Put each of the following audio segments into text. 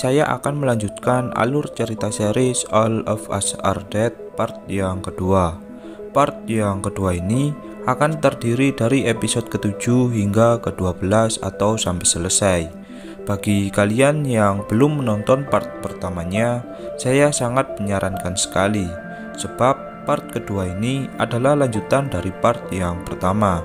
saya akan melanjutkan alur cerita series All of Us Are Dead part yang kedua. Part yang kedua ini akan terdiri dari episode ke-7 hingga ke-12 atau sampai selesai. Bagi kalian yang belum menonton part pertamanya, saya sangat menyarankan sekali sebab part kedua ini adalah lanjutan dari part yang pertama.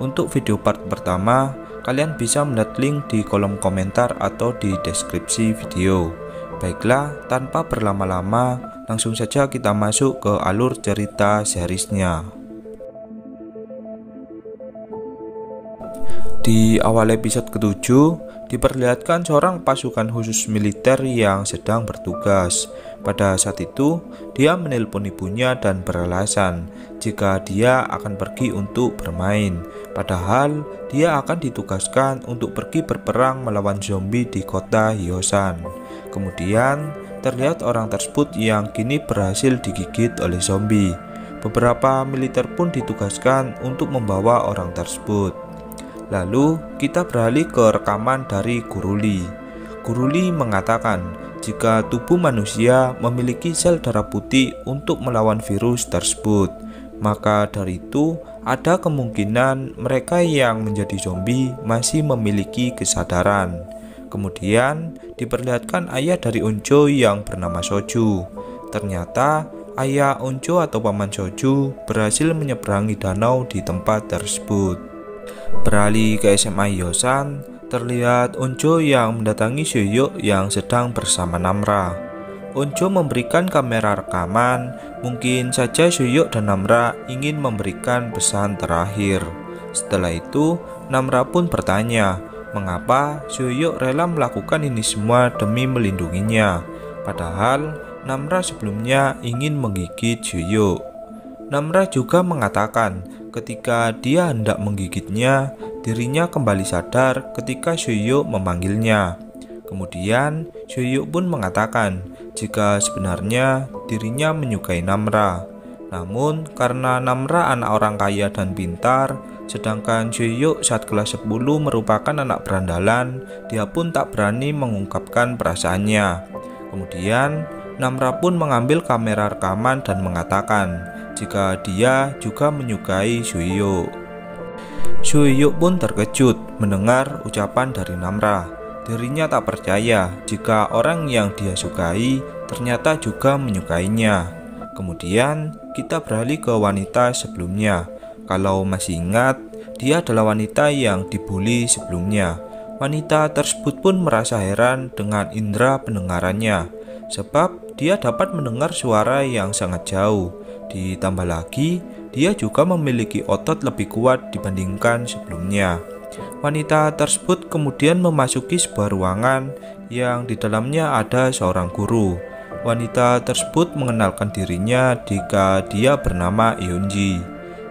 Untuk video part pertama, Kalian bisa melihat link di kolom komentar atau di deskripsi video. Baiklah, tanpa berlama-lama, langsung saja kita masuk ke alur cerita seriesnya. Di awal episode ketujuh, diperlihatkan seorang pasukan khusus militer yang sedang bertugas. Pada saat itu, dia menelpon ibunya dan beralasan jika dia akan pergi untuk bermain. Padahal, dia akan ditugaskan untuk pergi berperang melawan zombie di kota Hyosan. Kemudian, terlihat orang tersebut yang kini berhasil digigit oleh zombie. Beberapa militer pun ditugaskan untuk membawa orang tersebut. Lalu, kita beralih ke rekaman dari Guruli. Guruli mengatakan jika tubuh manusia memiliki sel darah putih untuk melawan virus tersebut. Maka dari itu, ada kemungkinan mereka yang menjadi zombie masih memiliki kesadaran. Kemudian diperlihatkan ayah dari Unco yang bernama Soju. Ternyata ayah Unco atau paman Soju berhasil menyeberangi danau di tempat tersebut. Beralih ke SMA Yosan, Terlihat Onjo yang mendatangi Suyuk yang sedang bersama Namra. Onjo memberikan kamera rekaman, mungkin saja Suyuk dan Namra ingin memberikan pesan terakhir. Setelah itu, Namra pun bertanya, mengapa Suyuk rela melakukan ini semua demi melindunginya, padahal Namra sebelumnya ingin menggigit Suyuk. Namra juga mengatakan ketika dia hendak menggigitnya, Dirinya kembali sadar ketika Shuyuk memanggilnya. Kemudian Shuyuk pun mengatakan jika sebenarnya dirinya menyukai Namra. Namun karena Namra anak orang kaya dan pintar, sedangkan Shuyuk saat kelas 10 merupakan anak berandalan, dia pun tak berani mengungkapkan perasaannya. Kemudian Namra pun mengambil kamera rekaman dan mengatakan jika dia juga menyukai Shuyuk. Suyuk pun terkejut mendengar ucapan dari Namra. Dirinya tak percaya jika orang yang dia sukai ternyata juga menyukainya. Kemudian kita beralih ke wanita sebelumnya. Kalau masih ingat, dia adalah wanita yang dibully sebelumnya. Wanita tersebut pun merasa heran dengan indera pendengarannya, sebab dia dapat mendengar suara yang sangat jauh. Ditambah lagi, dia juga memiliki otot lebih kuat dibandingkan sebelumnya. Wanita tersebut kemudian memasuki sebuah ruangan yang di dalamnya ada seorang guru. Wanita tersebut mengenalkan dirinya jika dia bernama Yunji.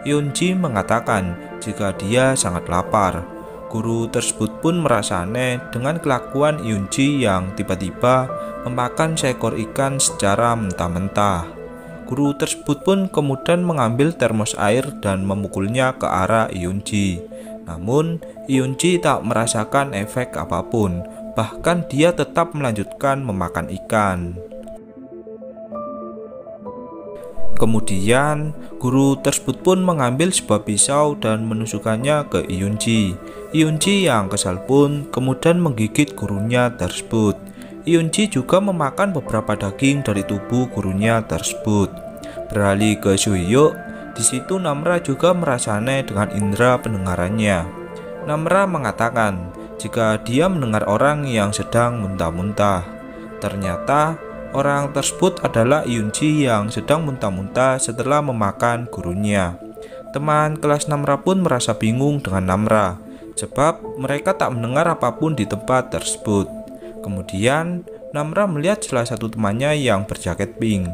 Yunji mengatakan jika dia sangat lapar. Guru tersebut pun merasa aneh dengan kelakuan Yunji yang tiba-tiba memakan seekor ikan secara mentah-mentah. Guru tersebut pun kemudian mengambil termos air dan memukulnya ke arah Iyunji. Namun, Iyunji tak merasakan efek apa pun, bahkan dia tetap melanjutkan memakan ikan. Kemudian, guru tersebut pun mengambil sebuah pisau dan menusukkannya ke Iyunji. Iyunji yang kesal pun kemudian menggigit gurunya tersebut. Yunji juga memakan beberapa daging dari tubuh gurunya tersebut. Beralih ke Suyuk, Di situ Namra juga merasa aneh dengan indera pendengarannya. Namra mengatakan jika dia mendengar orang yang sedang muntah-muntah. Ternyata orang tersebut adalah Yunji yang sedang muntah-muntah setelah memakan gurunya. Teman kelas Namra pun merasa bingung dengan Namra, sebab mereka tak mendengar apa pun di tempat tersebut. Kemudian, Namra melihat salah satu temannya yang berjaket pink.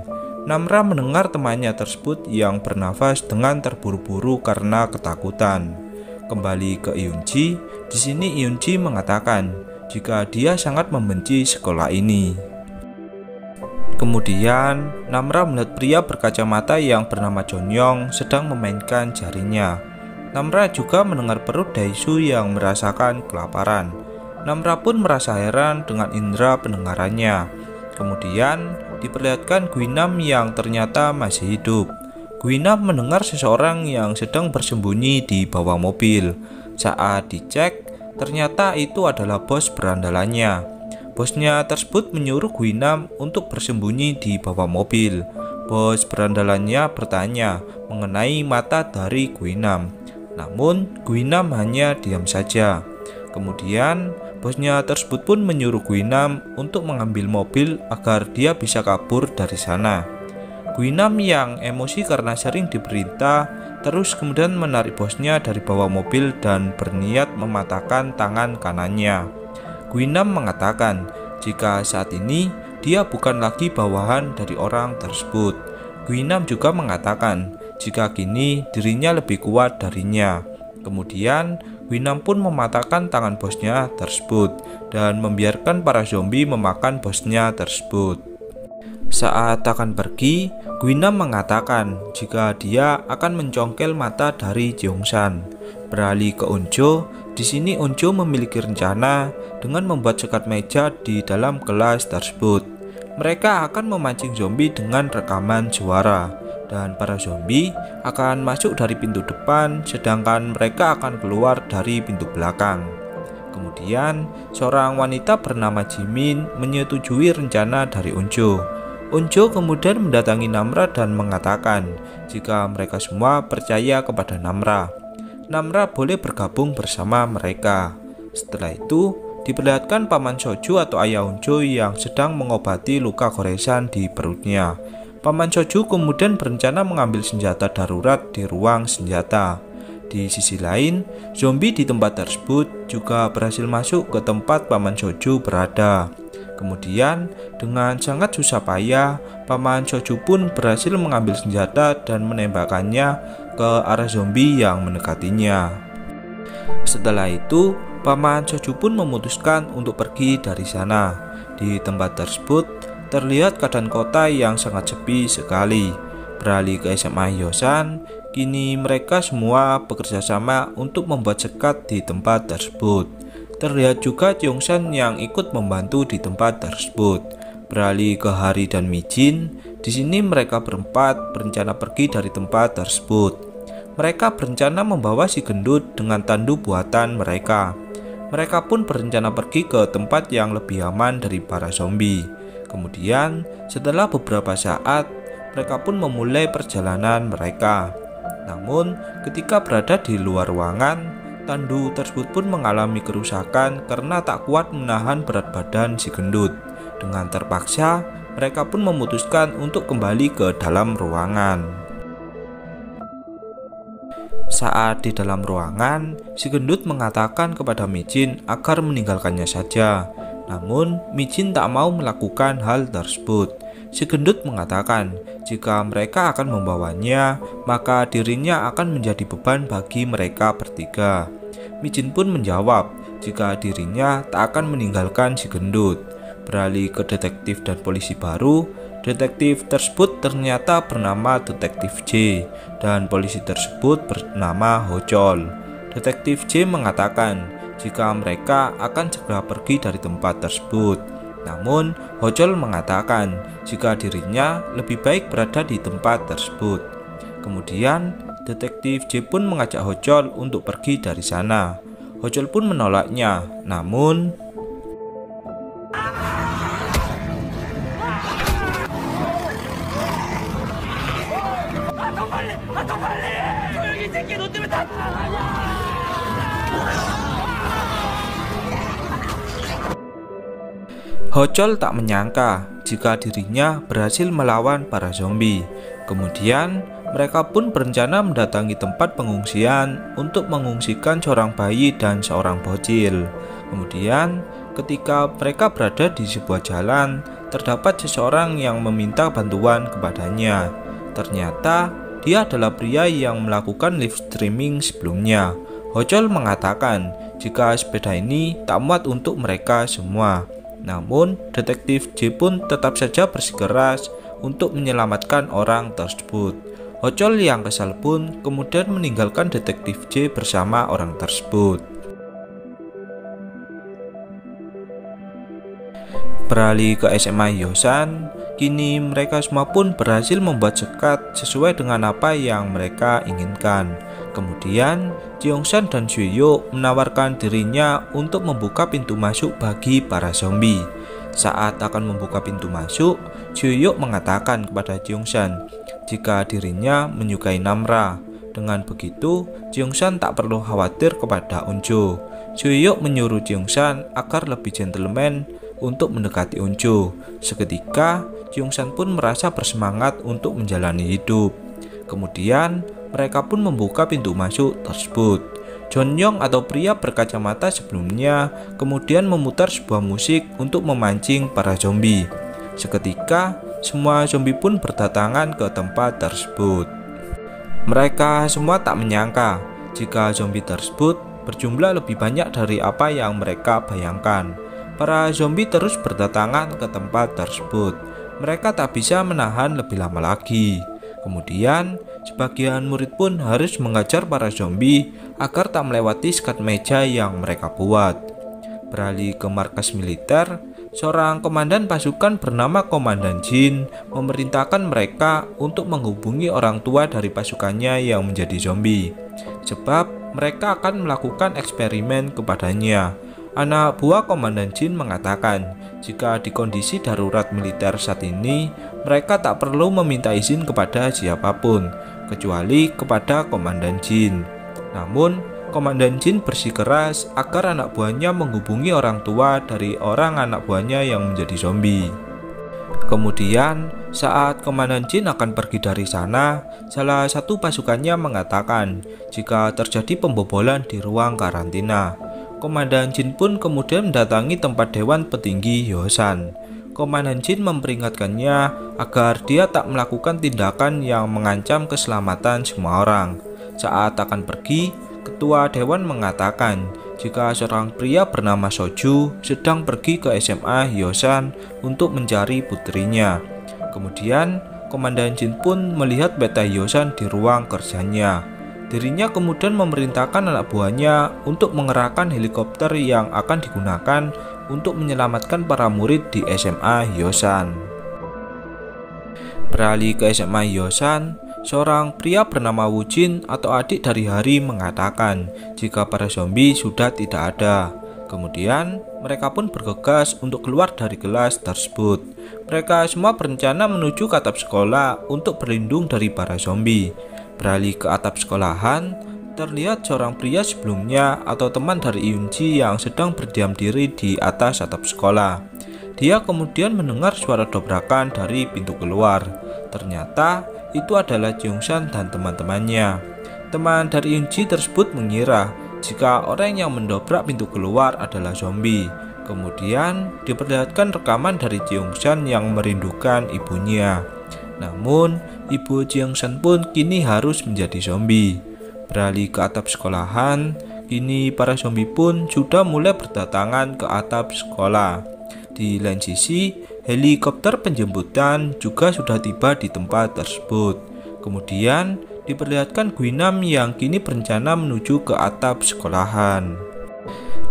Namra mendengar temannya tersebut yang bernafas dengan terburu-buru karena ketakutan. Kembali ke Yunji, di sini Yunji mengatakan jika dia sangat membenci sekolah ini. Kemudian, Namra melihat pria berkacamata yang bernama Jonyong sedang memainkan jarinya. Namra juga mendengar perut Daisu yang merasakan kelaparan. Namra pun merasa heran dengan indera pendengarannya. Kemudian, diperlihatkan Guinam yang ternyata masih hidup. Guinam mendengar seseorang yang sedang bersembunyi di bawah mobil. Saat dicek, ternyata itu adalah bos berandalannya. Bosnya tersebut menyuruh Guinam untuk bersembunyi di bawah mobil. Bos berandalannya bertanya mengenai mata dari Guinam. Namun, Guinam hanya diam saja. Kemudian, bosnya tersebut pun menyuruh Guinam untuk mengambil mobil agar dia bisa kabur dari sana. Guinam yang emosi karena sering diperintah terus kemudian menarik bosnya dari bawah mobil dan berniat mematahkan tangan kanannya. Guinam mengatakan jika saat ini dia bukan lagi bawahan dari orang tersebut. Guinam juga mengatakan jika kini dirinya lebih kuat darinya. Kemudian Winam pun mematahkan tangan bosnya tersebut dan membiarkan para zombie memakan bosnya tersebut. Saat akan pergi, Gwinam mengatakan jika dia akan mencongkel mata dari Jeongsan. Beralih ke Onjo, di sini Onjo memiliki rencana dengan membuat sekat meja di dalam kelas tersebut. Mereka akan memancing zombie dengan rekaman suara dan para zombie akan masuk dari pintu depan sedangkan mereka akan keluar dari pintu belakang. Kemudian, seorang wanita bernama Jimin menyetujui rencana dari Unjo. Unjo kemudian mendatangi Namra dan mengatakan jika mereka semua percaya kepada Namra. Namra boleh bergabung bersama mereka. Setelah itu, diperlihatkan paman Soju atau ayah Unjo yang sedang mengobati luka goresan di perutnya. Paman Soju kemudian berencana mengambil senjata darurat di ruang senjata. Di sisi lain, zombie di tempat tersebut juga berhasil masuk ke tempat Paman Soju berada. Kemudian, dengan sangat susah payah, Paman Soju pun berhasil mengambil senjata dan menembakkannya ke arah zombie yang mendekatinya. Setelah itu, Paman Soju pun memutuskan untuk pergi dari sana. Di tempat tersebut, terlihat keadaan kota yang sangat sepi sekali. Beralih ke SMA Yosan, kini mereka semua bekerja sama untuk membuat sekat di tempat tersebut. Terlihat juga Jongsan yang ikut membantu di tempat tersebut. Beralih ke Hari dan Mijin, di sini mereka berempat berencana pergi dari tempat tersebut. Mereka berencana membawa si gendut dengan tandu buatan mereka. Mereka pun berencana pergi ke tempat yang lebih aman dari para zombie. Kemudian, setelah beberapa saat, mereka pun memulai perjalanan mereka. Namun, ketika berada di luar ruangan, tandu tersebut pun mengalami kerusakan karena tak kuat menahan berat badan si gendut. Dengan terpaksa, mereka pun memutuskan untuk kembali ke dalam ruangan. Saat di dalam ruangan, si gendut mengatakan kepada Mijin agar meninggalkannya saja. Namun, Mijin tak mau melakukan hal tersebut. Si gendut mengatakan, jika mereka akan membawanya, maka dirinya akan menjadi beban bagi mereka bertiga. Mijin pun menjawab, jika dirinya tak akan meninggalkan si gendut. Beralih ke detektif dan polisi baru, detektif tersebut ternyata bernama Detektif J dan polisi tersebut bernama Hocol. Detektif J mengatakan jika mereka akan segera pergi dari tempat tersebut. Namun, Hojol mengatakan jika dirinya lebih baik berada di tempat tersebut. Kemudian, detektif J pun mengajak Hojol untuk pergi dari sana. Hojol pun menolaknya, namun Hocol tak menyangka jika dirinya berhasil melawan para zombie. Kemudian, mereka pun berencana mendatangi tempat pengungsian untuk mengungsikan seorang bayi dan seorang bocil. Kemudian, ketika mereka berada di sebuah jalan, terdapat seseorang yang meminta bantuan kepadanya. Ternyata, dia adalah pria yang melakukan live streaming sebelumnya. Hocol mengatakan jika sepeda ini tak muat untuk mereka semua. Namun, detektif J pun tetap saja bersikeras untuk menyelamatkan orang tersebut. Hocol yang kesal pun kemudian meninggalkan detektif J bersama orang tersebut. Beralih ke SMA Yosan, kini mereka semua pun berhasil membuat sekat sesuai dengan apa yang mereka inginkan. Kemudian, Jeongsan dan Shuyo menawarkan dirinya untuk membuka pintu masuk bagi para zombie. Saat akan membuka pintu masuk, Shuyo mengatakan kepada Jeongsan jika dirinya menyukai Namra. Dengan begitu, Jeongsan tak perlu khawatir kepada Unjo. Shuyo menyuruh Jeongsan agar lebih gentleman untuk mendekati Uncu. Seketika, San pun merasa bersemangat untuk menjalani hidup. Kemudian, mereka pun membuka pintu masuk tersebut. John Yong atau pria berkacamata sebelumnya kemudian memutar sebuah musik untuk memancing para zombie. Seketika, semua zombie pun berdatangan ke tempat tersebut. Mereka semua tak menyangka jika zombie tersebut berjumlah lebih banyak dari apa yang mereka bayangkan. Para zombie terus berdatangan ke tempat tersebut. Mereka tak bisa menahan lebih lama lagi. Kemudian, sebagian murid pun harus mengajar para zombie agar tak melewati sekat meja yang mereka buat. Beralih ke markas militer, seorang komandan pasukan bernama Komandan Jin memerintahkan mereka untuk menghubungi orang tua dari pasukannya yang menjadi zombie, sebab mereka akan melakukan eksperimen kepadanya. Anak buah Komandan Jin mengatakan, jika di kondisi darurat militer saat ini, mereka tak perlu meminta izin kepada siapa pun, kecuali kepada Komandan Jin. Namun, Komandan Jin bersikeras agar anak buahnya menghubungi orang tua dari orang anak buahnya yang menjadi zombie. Kemudian, saat Komandan Jin akan pergi dari sana, salah satu pasukannya mengatakan jika terjadi pembobolan di ruang karantina. Komandan Jin pun kemudian mendatangi tempat Dewan Petinggi Yosan. Komandan Jin memperingatkannya agar dia tak melakukan tindakan yang mengancam keselamatan semua orang. Saat akan pergi, Ketua Dewan mengatakan jika seorang pria bernama Soju sedang pergi ke SMA Yosan untuk mencari putrinya. Kemudian, Komandan Jin pun melihat Beta Yosan di ruang kerjanya. Dirinya kemudian memerintahkan anak buahnya untuk mengerahkan helikopter yang akan digunakan untuk menyelamatkan para murid di SMA Yosan. Beralih ke SMA Yosan, seorang pria bernama Wujin atau adik dari Hari mengatakan jika para zombie sudah tidak ada. Kemudian, mereka pun bergegas untuk keluar dari kelas tersebut. Mereka semua berencana menuju ke atap sekolah untuk berlindung dari para zombie. Beralih ke atap sekolahan, terlihat seorang pria sebelumnya atau teman dari Yunji yang sedang berdiam diri di atas atap sekolah. Dia kemudian mendengar suara dobrakan dari pintu keluar. Ternyata itu adalah Jungsan dan teman-temannya. Teman dari Yunji tersebut mengira jika orang yang mendobrak pintu keluar adalah zombie. Kemudian diperlihatkan rekaman dari Jungsan yang merindukan ibunya. Namun, ibu Jiangsan pun kini harus menjadi zombie. Beralih ke atap sekolahan, kini para zombie pun sudah mulai berdatangan ke atap sekolah. Di lain sisi, helikopter penjemputan juga sudah tiba di tempat tersebut. Kemudian, diperlihatkan Guinam yang kini berencana menuju ke atap sekolahan.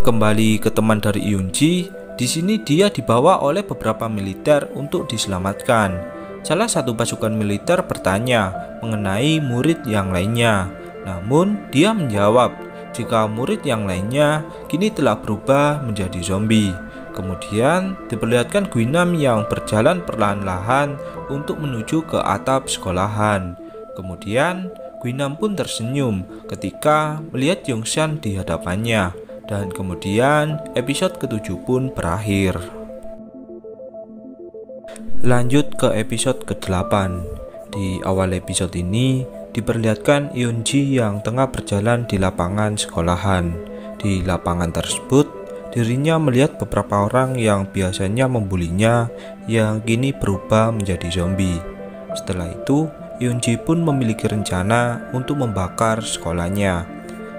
Kembali ke teman dari Yunji, di sini dia dibawa oleh beberapa militer untuk diselamatkan. Salah satu pasukan militer bertanya mengenai murid yang lainnya. Namun, dia menjawab jika murid yang lainnya kini telah berubah menjadi zombie. Kemudian diperlihatkan Guinam yang berjalan perlahan-lahan untuk menuju ke atap sekolahan. Kemudian Guinam pun tersenyum ketika melihat Yongshan di hadapannya. Dan kemudian episode ketujuh pun berakhir. Lanjut ke episode ke-8. Di awal episode ini diperlihatkan Yunji yang tengah berjalan di lapangan sekolahan. Di lapangan tersebut, dirinya melihat beberapa orang yang biasanya membulinya yang kini berubah menjadi zombie. Setelah itu, Yunji pun memiliki rencana untuk membakar sekolahnya.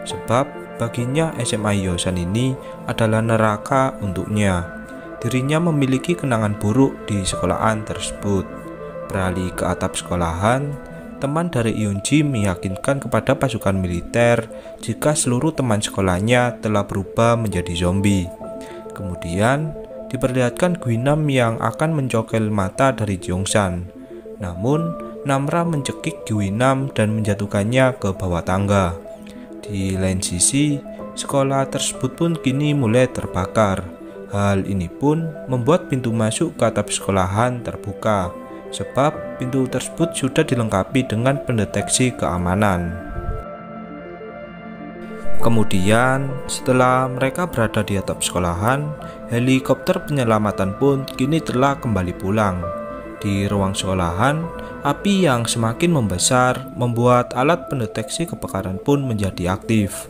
Sebab baginya SMA Yosan ini adalah neraka untuknya dirinya memiliki kenangan buruk di sekolahan tersebut. Beralih ke atap sekolahan, teman dari Yunji meyakinkan kepada pasukan militer jika seluruh teman sekolahnya telah berubah menjadi zombie. Kemudian, diperlihatkan Guinam yang akan mencokel mata dari Jongsan. Namun, Namra mencekik Guinam dan menjatuhkannya ke bawah tangga. Di lain sisi, sekolah tersebut pun kini mulai terbakar. Hal ini pun membuat pintu masuk ke atap sekolahan terbuka, sebab pintu tersebut sudah dilengkapi dengan pendeteksi keamanan. Kemudian, setelah mereka berada di atap sekolahan, helikopter penyelamatan pun kini telah kembali pulang. Di ruang sekolahan, api yang semakin membesar membuat alat pendeteksi kebakaran pun menjadi aktif.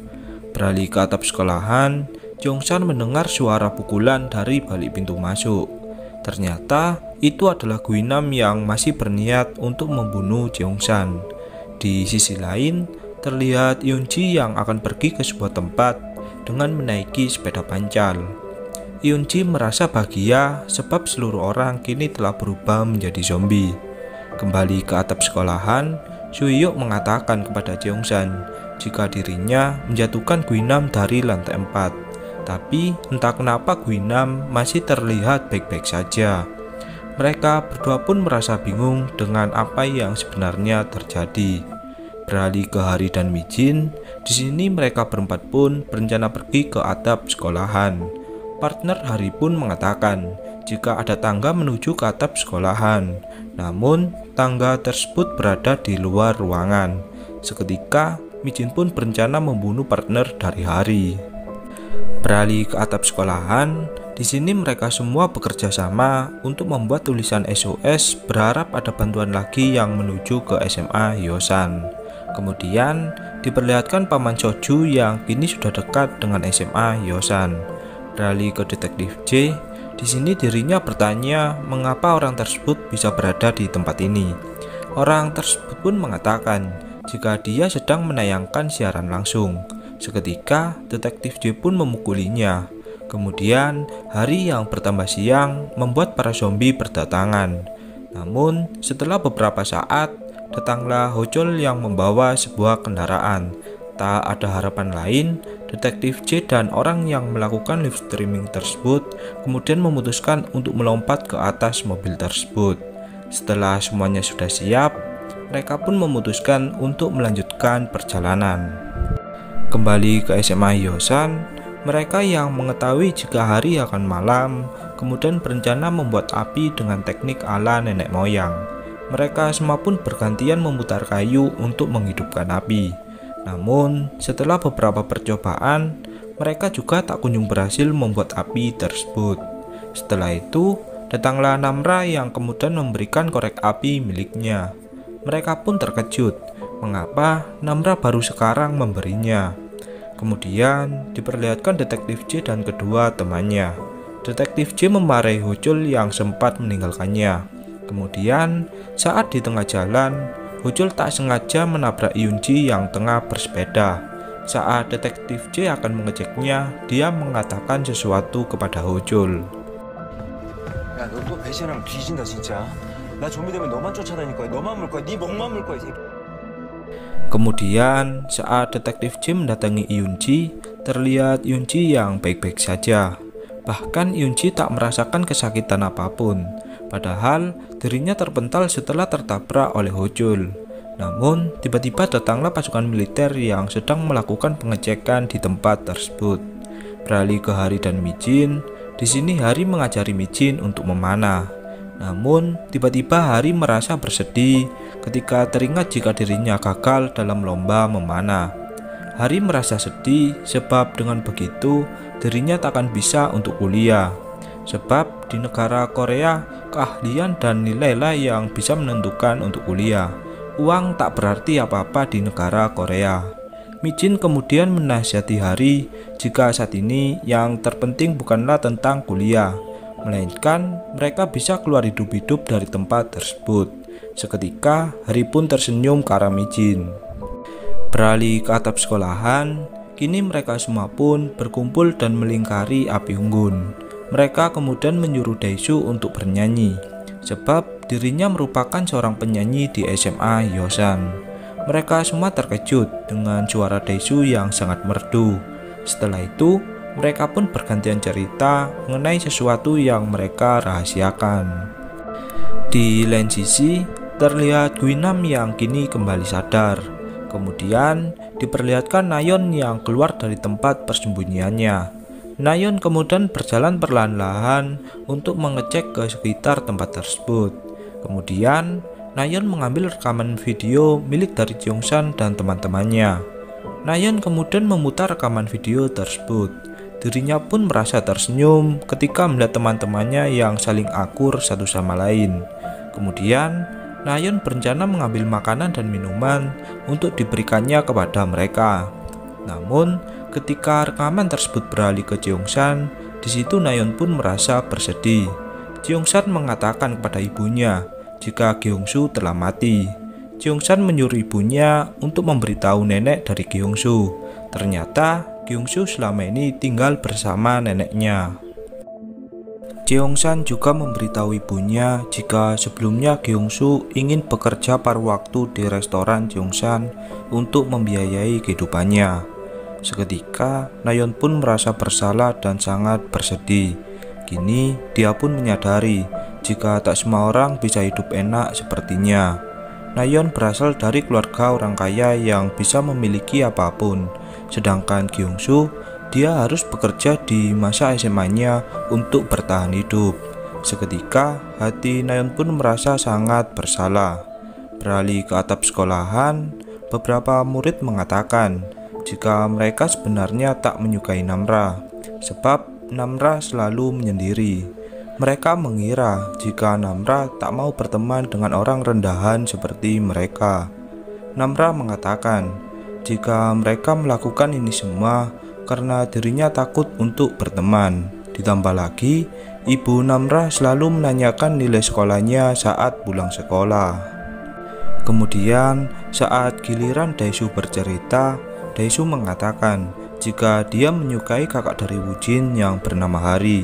Beralih ke atap sekolahan, Jongsan mendengar suara pukulan dari balik pintu masuk. Ternyata itu adalah Guinam yang masih berniat untuk membunuh Jongsan. Di sisi lain, terlihat Yunji yang akan pergi ke sebuah tempat dengan menaiki sepeda pancal. Yunji merasa bahagia sebab seluruh orang kini telah berubah menjadi zombie. Kembali ke atap sekolahan, Suyuk mengatakan kepada Jongsan jika dirinya menjatuhkan Guinam dari lantai 4. Tapi entah kenapa Guinam masih terlihat baik-baik saja. Mereka berdua pun merasa bingung dengan apa yang sebenarnya terjadi. Beralih ke Hari dan Mijin, di sini mereka berempat pun berencana pergi ke atap sekolahan. Partner Hari pun mengatakan jika ada tangga menuju ke atap sekolahan. Namun, tangga tersebut berada di luar ruangan. Seketika, Mijin pun berencana membunuh partner dari Hari. Beralih ke atap sekolahan, di sini mereka semua bekerja sama untuk membuat tulisan SOS berharap ada bantuan lagi yang menuju ke SMA Yosan. Kemudian diperlihatkan paman Soju yang kini sudah dekat dengan SMA Yosan. Beralih ke detektif J, di sini dirinya bertanya mengapa orang tersebut bisa berada di tempat ini. Orang tersebut pun mengatakan jika dia sedang menayangkan siaran langsung. Seketika, detektif J pun memukulinya. Kemudian, hari yang bertambah siang membuat para zombie berdatangan. Namun, setelah beberapa saat, datanglah Hojol yang membawa sebuah kendaraan. Tak ada harapan lain, detektif J dan orang yang melakukan live streaming tersebut kemudian memutuskan untuk melompat ke atas mobil tersebut. Setelah semuanya sudah siap, mereka pun memutuskan untuk melanjutkan perjalanan. Kembali ke SMA Yosan, mereka yang mengetahui jika hari akan malam, kemudian berencana membuat api dengan teknik ala nenek moyang. Mereka semua pun bergantian memutar kayu untuk menghidupkan api. Namun, setelah beberapa percobaan, mereka juga tak kunjung berhasil membuat api tersebut. Setelah itu, datanglah Namra yang kemudian memberikan korek api miliknya. Mereka pun terkejut mengapa Namra baru sekarang memberinya. Kemudian diperlihatkan detektif J dan kedua temannya. Detektif J memarahi Hojul yang sempat meninggalkannya. Kemudian saat di tengah jalan, Hojul tak sengaja menabrak Yunji yang tengah bersepeda. Saat detektif J akan mengeceknya, dia mengatakan sesuatu kepada Hojul. 야, 너 또 배신하면 뒤진다 진짜. 나 좀비 되면 너만 쫓아다닐 거야. 너만 물 거야. 네 목만 물 거야. 이 새끼. Kemudian saat detektif Jim mendatangi Yunji, terlihat Yunji yang baik-baik saja. Bahkan Yunji tak merasakan kesakitan apa pun, padahal dirinya terpental setelah tertabrak oleh Hojul. Namun, tiba-tiba datanglah pasukan militer yang sedang melakukan pengecekan di tempat tersebut. Beralih ke Hari dan Mijin, di sini Hari mengajari Mijin untuk memanah. Namun, tiba-tiba Hari merasa bersedih ketika teringat jika dirinya gagal dalam lomba memanah. Hari merasa sedih sebab dengan begitu dirinya tak akan bisa untuk kuliah. Sebab di negara Korea, keahlian dan nilailah yang bisa menentukan untuk kuliah. Uang tak berarti apa-apa di negara Korea. Mijin kemudian menasihati Hari jika saat ini yang terpenting bukanlah tentang kuliah, melainkan mereka bisa keluar hidup-hidup dari tempat tersebut. Seketika Hari pun tersenyum ke arah Mijin. Beralih ke atap sekolahan, kini mereka semua pun berkumpul dan melingkari api unggun. Mereka kemudian menyuruh Daishu untuk bernyanyi, sebab dirinya merupakan seorang penyanyi di SMA Yosan. Mereka semua terkejut dengan suara Daishu yang sangat merdu. Setelah itu, mereka pun bergantian cerita mengenai sesuatu yang mereka rahasiakan. Di lain sisi, terlihat Gwinam yang kini kembali sadar. Kemudian diperlihatkan Nayon yang keluar dari tempat persembunyiannya. Nayon kemudian berjalan perlahan-lahan untuk mengecek ke sekitar tempat tersebut. Kemudian, Nayon mengambil rekaman video milik dari Jongsan dan teman-temannya. Nayon kemudian memutar rekaman video tersebut. Dirinya pun merasa tersenyum ketika melihat teman-temannya yang saling akur satu sama lain. Kemudian, Nayon berencana mengambil makanan dan minuman untuk diberikannya kepada mereka. Namun, Ketika rekaman tersebut beralih ke Jeongsan, di situ Nayon pun merasa bersedih. Jeongsan mengatakan kepada ibunya jika Gyeongsu telah mati. Jeongsan menyuruh ibunya untuk memberitahu nenek dari Gyeongsu. Ternyata Gyeongsu selama ini tinggal bersama neneknya. Jeongsan juga memberitahu ibunya jika sebelumnya Gyeongsu ingin bekerja paruh waktu di restoran Jeongsan untuk membiayai kehidupannya. Seketika, Nayon pun merasa bersalah dan sangat bersedih. Kini, dia pun menyadari jika tak semua orang bisa hidup enak sepertinya. Nayon berasal dari keluarga orang kaya yang bisa memiliki apa pun, sedangkan Kyungsu dia harus bekerja di masa SMA-nya untuk bertahan hidup. Seketika, hati Nayon pun merasa sangat bersalah. Beralih ke atap sekolahan, beberapa murid mengatakan jika mereka sebenarnya tak menyukai Namra, sebab Namra selalu menyendiri. Mereka mengira jika Namra tak mau berteman dengan orang rendahan seperti mereka. Namra mengatakan jika mereka melakukan ini semua karena dirinya takut untuk berteman. Ditambah lagi, ibu Namra selalu menanyakan nilai sekolahnya saat pulang sekolah. Kemudian, saat giliran Daisu bercerita, Daisu mengatakan jika dia menyukai kakak dari Wujin yang bernama Hari.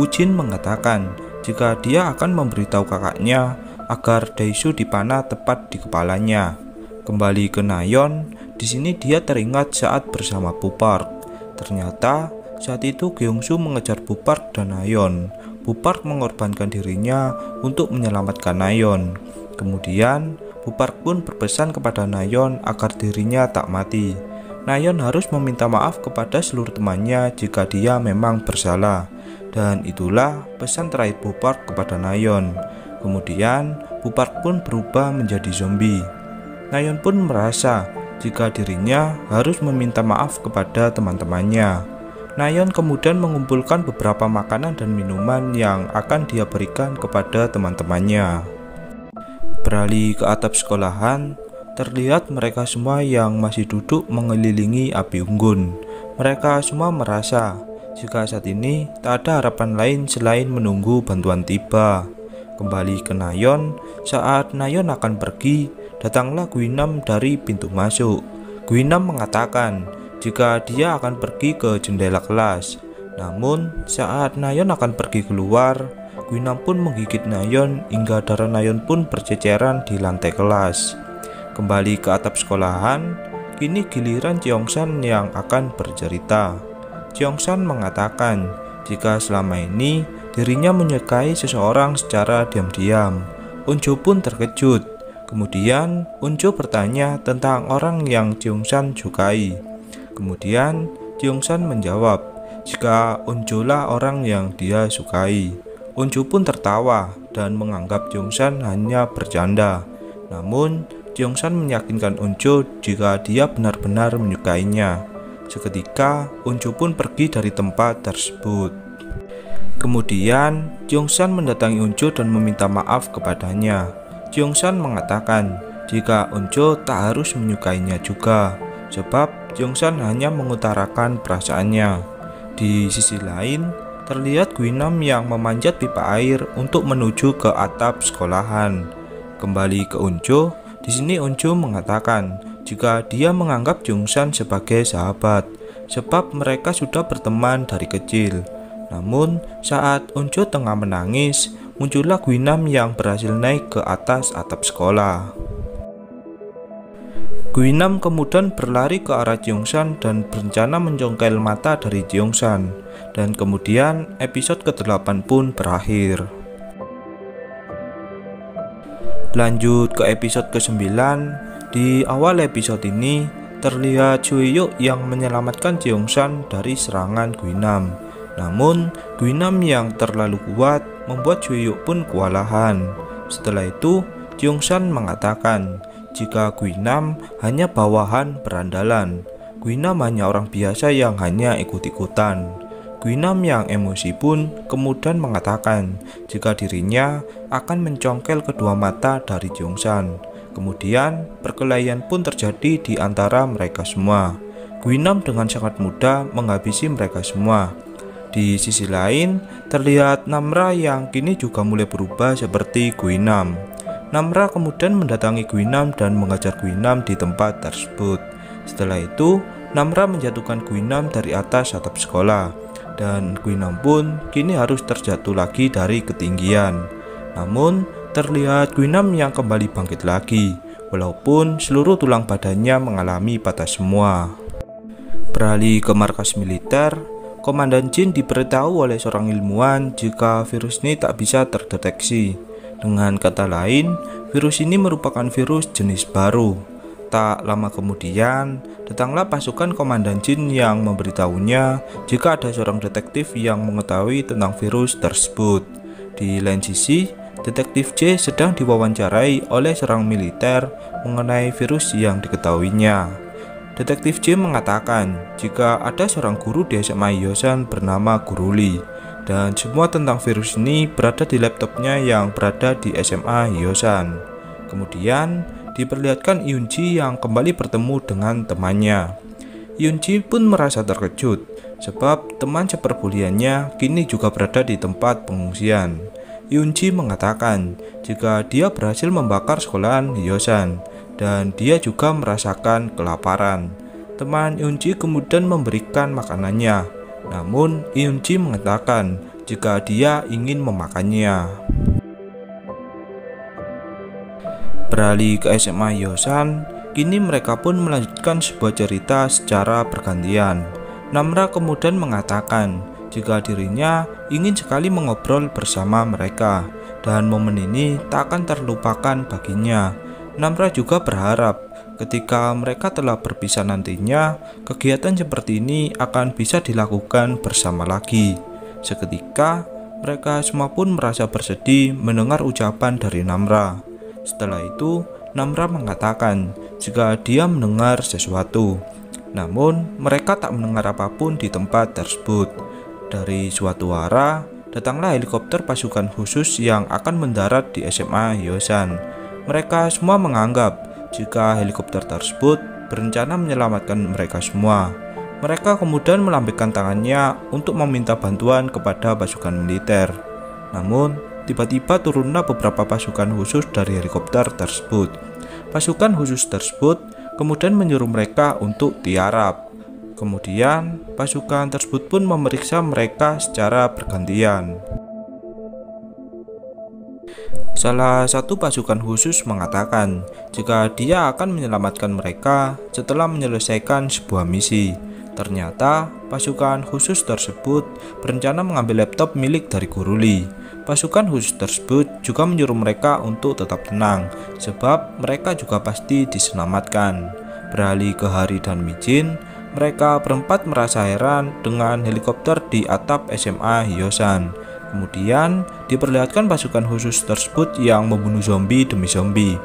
Wujin mengatakan jika dia akan memberitahu kakaknya agar Daisu dipanah tepat di kepalanya. Kembali ke Nayon, di sini dia teringat saat bersama Pupark. Ternyata saat itu Gyeongsu mengejar Pupark dan Nayon. Pupark mengorbankan dirinya untuk menyelamatkan Nayon. Kemudian, Pupark pun berpesan kepada Nayon agar dirinya tak mati. Nayon harus meminta maaf kepada seluruh temannya jika dia memang bersalah. Dan itulah pesan terakhir Bupark kepada Nayon. Kemudian, Bupark pun berubah menjadi zombie. Nayon pun merasa jika dirinya harus meminta maaf kepada teman-temannya. Nayon kemudian mengumpulkan beberapa makanan dan minuman yang akan dia berikan kepada teman-temannya. Beralih ke atap sekolahan, Terlihat mereka semua yang masih duduk mengelilingi api unggun. Mereka semua merasa jika saat ini tak ada harapan lain selain menunggu bantuan tiba. Kembali ke Nayon, saat Nayon akan pergi, datanglah Gwinam dari pintu masuk. Gwinam mengatakan jika dia akan pergi ke jendela kelas. Namun, saat Nayon akan pergi keluar, Gwinam pun menggigit Nayon hingga darah Nayon pun berceceran di lantai kelas. Kembali ke atap sekolahan, kini giliran Cheongsan yang akan bercerita. Cheongsan mengatakan jika selama ini dirinya menyukai seseorang secara diam-diam. Unjo pun terkejut. Kemudian Unjo bertanya tentang orang yang Cheongsan sukai. Kemudian Cheongsan menjawab jika Unjo lah orang yang dia sukai. Unjo pun tertawa dan menganggap Cheongsan hanya bercanda. Namun Jongsan meyakinkan Unjo jika dia benar-benar menyukainya. Seketika, Unjo pun pergi dari tempat tersebut. Kemudian, Jongsan mendatangi Unjo dan meminta maaf kepadanya. Jongsan mengatakan jika Unjo tak harus menyukainya juga, sebab Jongsan hanya mengutarakan perasaannya. Di sisi lain, terlihat Guinam yang memanjat pipa air untuk menuju ke atap sekolahan. Kembali ke Unjo, di sini Unjo mengatakan jika dia menganggap Jongsan sebagai sahabat, sebab mereka sudah berteman dari kecil. Namun, saat Unjo tengah menangis, muncullah Guinam yang berhasil naik ke atas atap sekolah. Guinam kemudian berlari ke arah Jongsan dan berencana mencongkel mata dari Jongsan. Dan kemudian episode ke-8 pun berakhir. Lanjut ke episode ke-9, di awal episode ini terlihat Chueyuk yang menyelamatkan Jongsan dari serangan Guinam. Namun, Guinam yang terlalu kuat membuat Juyuk pun kewalahan. Setelah itu, Jongsan mengatakan jika Guinam hanya bawahan berandalan. Guinam hanya orang biasa yang hanya ikut-ikutan. Guinam yang emosi pun kemudian mengatakan jika dirinya akan mencongkel kedua mata dari Jongsan. Kemudian perkelahian pun terjadi di antara mereka semua. Guinam dengan sangat mudah menghabisi mereka semua. Di sisi lain, terlihat Namra yang kini juga mulai berubah seperti Guinam. Namra kemudian mendatangi Guinam dan mengajar Guinam di tempat tersebut. Setelah itu, Namra menjatuhkan Guinam dari atas atap sekolah dan Guinam pun kini harus terjatuh lagi dari ketinggian. Namun, terlihat Guinam yang kembali bangkit lagi, walaupun seluruh tulang badannya mengalami patah semua. Beralih ke markas militer, Komandan Jin diberitahu oleh seorang ilmuwan jika virus ini tak bisa terdeteksi. Dengan kata lain, virus ini merupakan virus jenis baru. Tak lama kemudian, datanglah pasukan Komandan Jin yang memberitahunya jika ada seorang detektif yang mengetahui tentang virus tersebut. Di lain sisi, Detektif J sedang diwawancarai oleh seorang militer mengenai virus yang diketahuinya. Detektif J mengatakan jika ada seorang guru di SMA Yosan bernama Guru Lee dan semua tentang virus ini berada di laptopnya yang berada di SMA Yosan. Kemudian diperlihatkan Yunji yang kembali bertemu dengan temannya. Yunji pun merasa terkejut sebab teman seperbuliannya kini juga berada di tempat pengungsian. Yunji mengatakan jika dia berhasil membakar sekolahan Yosan dan dia juga merasakan kelaparan. Teman Yunji kemudian memberikan makanannya, namun Yunji mengatakan jika dia ingin memakannya. Beralih ke SMA Yosan, kini mereka pun melanjutkan sebuah cerita secara bergantian. Namra kemudian mengatakan jika dirinya ingin sekali mengobrol bersama mereka dan momen ini tak akan terlupakan baginya Namra juga berharap ketika mereka telah berpisah nantinya, kegiatan seperti ini akan bisa dilakukan bersama lagi. Seketika, mereka semua pun merasa bersedih mendengar ucapan dari Namra. Setelah itu, Namra mengatakan jika dia mendengar sesuatu. Namun, mereka tak mendengar apa pun di tempat tersebut. Dari suatu arah, datanglah helikopter pasukan khusus yang akan mendarat di SMA Yosan. Mereka semua menganggap jika helikopter tersebut berencana menyelamatkan mereka semua. Mereka kemudian melambaikan tangannya untuk meminta bantuan kepada pasukan militer. Namun, tiba-tiba turunlah beberapa pasukan khusus dari helikopter tersebut. Pasukan khusus tersebut kemudian menyuruh mereka untuk tiarap. Kemudian, pasukan tersebut pun memeriksa mereka secara bergantian. Salah satu pasukan khusus mengatakan jika dia akan menyelamatkan mereka setelah menyelesaikan sebuah misi. Ternyata pasukan khusus tersebut berencana mengambil laptop milik dari Guruli. Pasukan khusus tersebut juga menyuruh mereka untuk tetap tenang, sebab mereka juga pasti diselamatkan. Beralih ke Hari dan Mijin, mereka berempat merasa heran dengan helikopter di atap SMA Hyosan. Kemudian diperlihatkan pasukan khusus tersebut yang membunuh zombie demi zombie.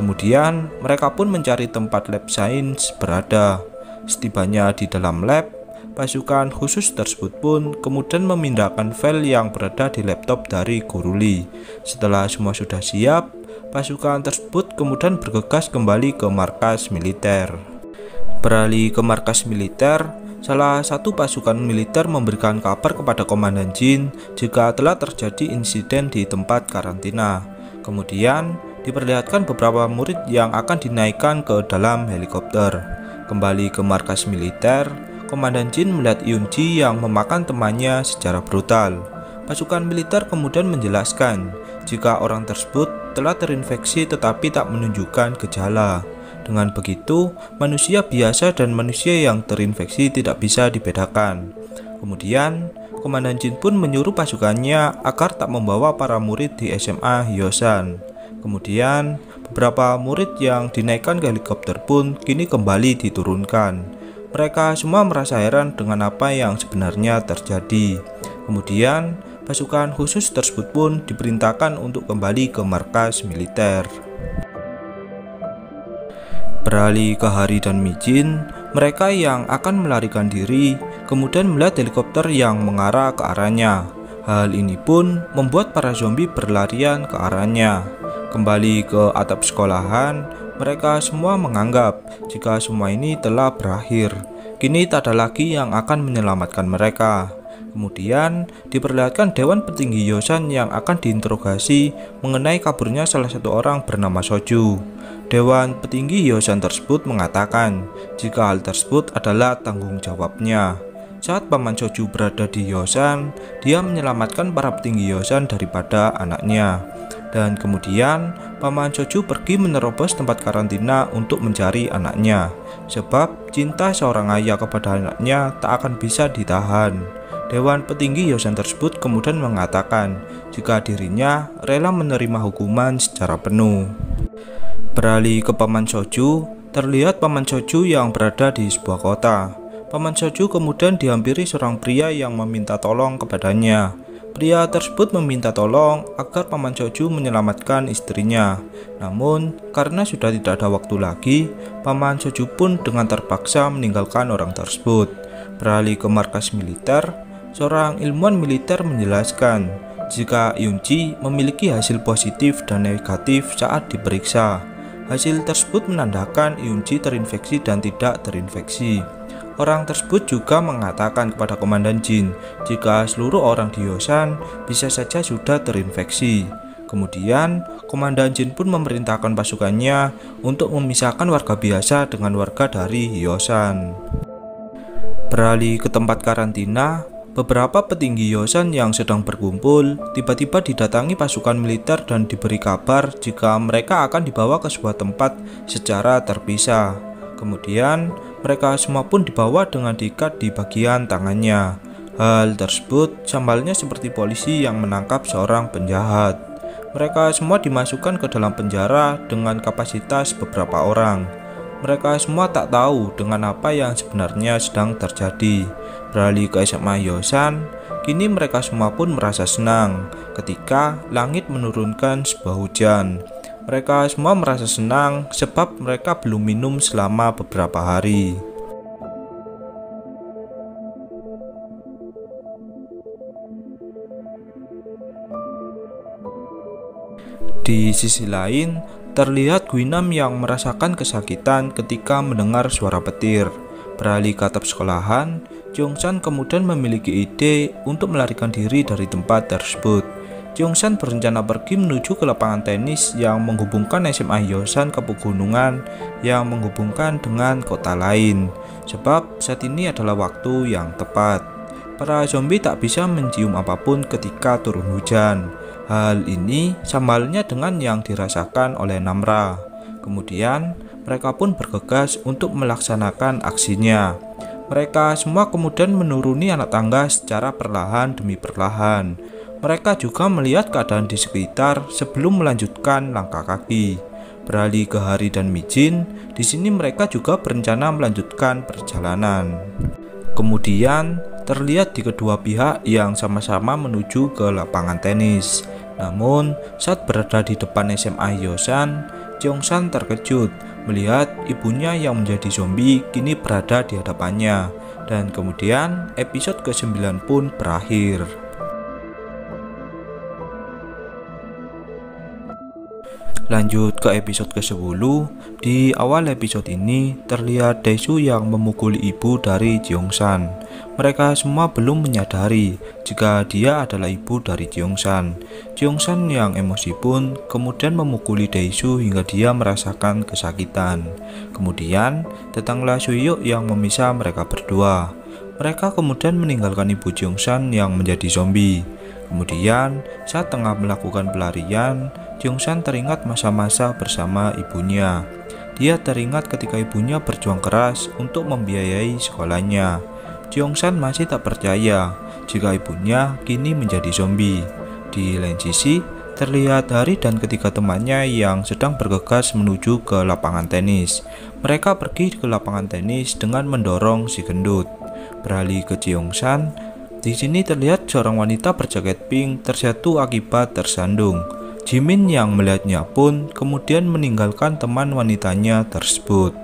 Kemudian mereka pun mencari tempat lab science berada. Setibanya di dalam lab, pasukan khusus tersebut pun kemudian memindahkan file yang berada di laptop dari Guruli. Setelah semua sudah siap, pasukan tersebut kemudian bergegas kembali ke markas militer. Beralih ke markas militer, salah satu pasukan militer memberikan kabar kepada Komandan Jin jika telah terjadi insiden di tempat karantina. Kemudian, diperlihatkan beberapa murid yang akan dinaikkan ke dalam helikopter. Kembali ke markas militer, Komandan Jin melihat Yunji yang memakan temannya secara brutal. Pasukan militer kemudian menjelaskan jika orang tersebut telah terinfeksi tetapi tak menunjukkan gejala. Dengan begitu, manusia biasa dan manusia yang terinfeksi tidak bisa dibedakan. Kemudian, Komandan Jin pun menyuruh pasukannya agar tak membawa para murid di SMA Hyosan. Kemudian, beberapa murid yang dinaikkan ke helikopter pun kini kembali diturunkan. Mereka semua merasa heran dengan apa yang sebenarnya terjadi. Kemudian, pasukan khusus tersebut pun diperintahkan untuk kembali ke markas militer. Beralih ke Hari dan Mijin, mereka yang akan melarikan diri kemudian melihat helikopter yang mengarah ke arahnya. Hal ini pun membuat para zombie berlarian ke arahnya. Kembali ke atap sekolahan, mereka semua menganggap jika semua ini telah berakhir. Kini tak ada lagi yang akan menyelamatkan mereka. Kemudian diperlihatkan Dewan Petinggi Yosan yang akan diinterogasi mengenai kaburnya salah satu orang bernama Soju. Dewan petinggi Yosan tersebut mengatakan jika hal tersebut adalah tanggung jawabnya. Saat Paman Soju berada di Yosan, dia menyelamatkan para petinggi Yosan daripada anaknya. Dan kemudian, Paman Soju pergi menerobos tempat karantina untuk mencari anaknya. Sebab cinta seorang ayah kepada anaknya tak akan bisa ditahan. Dewan petinggi Yosan tersebut kemudian mengatakan jika dirinya rela menerima hukuman secara penuh. Beralih ke Paman Soju, terlihat Paman Soju yang berada di sebuah kota. Paman Soju kemudian dihampiri seorang pria yang meminta tolong kepadanya. Pria tersebut meminta tolong agar Paman Soju menyelamatkan istrinya. Namun, karena sudah tidak ada waktu lagi, Paman Soju pun dengan terpaksa meninggalkan orang tersebut. Beralih ke markas militer, seorang ilmuwan militer menjelaskan jika Yunji memiliki hasil positif dan negatif saat diperiksa. Hasil tersebut menandakan Yunji terinfeksi dan tidak terinfeksi. Orang tersebut juga mengatakan kepada Komandan Jin jika seluruh orang di Yosan bisa saja sudah terinfeksi. Kemudian, Komandan Jin pun memerintahkan pasukannya untuk memisahkan warga biasa dengan warga dari Yosan. Beralih ke tempat karantina, Beberapa petinggi Yosan yang sedang berkumpul tiba-tiba didatangi pasukan militer dan diberi kabar jika mereka akan dibawa ke sebuah tempat secara terpisah. Kemudian, mereka semua pun dibawa dengan diikat di bagian tangannya. Hal tersebut sambalnya seperti polisi yang menangkap seorang penjahat. Mereka semua dimasukkan ke dalam penjara dengan kapasitas beberapa orang. Mereka semua tak tahu dengan apa yang sebenarnya sedang terjadi beralih ke SMA Yosan, kini mereka semua pun merasa senang ketika langit menurunkan sebuah hujan. Mereka semua merasa senang sebab mereka belum minum selama beberapa hari. Di sisi lain, terlihat Gwinam yang merasakan kesakitan ketika mendengar suara petir. Beralih ke atap sekolahan, Jongsan kemudian memiliki ide untuk melarikan diri dari tempat tersebut. Jongsan berencana pergi menuju ke lapangan tenis yang menghubungkan SMA Yosan ke pegunungan yang menghubungkan dengan kota lain. Sebab saat ini adalah waktu yang tepat. Para zombie tak bisa mencium apa pun ketika turun hujan. Hal ini sama halnya dengan yang dirasakan oleh Namra. Kemudian, mereka pun bergegas untuk melaksanakan aksinya. Mereka semua kemudian menuruni anak tangga secara perlahan demi perlahan. Mereka juga melihat keadaan di sekitar sebelum melanjutkan langkah kaki. Beralih ke Hari dan Mijin, di sini mereka juga berencana melanjutkan perjalanan. Kemudian, terlihat di kedua pihak yang sama-sama menuju ke lapangan tenis. Namun, saat berada di depan SMA Yosan, Jongsan terkejut melihat ibunya yang menjadi zombie kini berada di hadapannya Dan kemudian episode ke-9 pun berakhir. Lanjut ke episode ke-10 Di awal episode ini terlihat Daesu yang memukuli ibu dari Jeongsan Mereka semua belum menyadari jika dia adalah ibu dari Jeongsan Jeongsan yang emosi pun kemudian memukuli Daesu hingga dia merasakan kesakitan. Kemudian datanglah Suyuk yang memisah mereka berdua. Mereka kemudian meninggalkan ibu Jeongsan yang menjadi zombie. Kemudian, saat tengah melakukan pelarian, Jongsan teringat masa-masa bersama ibunya. Dia teringat ketika ibunya berjuang keras untuk membiayai sekolahnya. Jongsan masih tak percaya jika ibunya kini menjadi zombie. Di lain sisi, terlihat Hari dan ketiga temannya yang sedang bergegas menuju ke lapangan tenis. Mereka pergi ke lapangan tenis dengan mendorong si gendut. Beralih ke Jongsan, di sini terlihat seorang wanita berjaket pink terjatuh akibat tersandung. Jimin yang melihatnya pun kemudian meninggalkan teman wanitanya tersebut.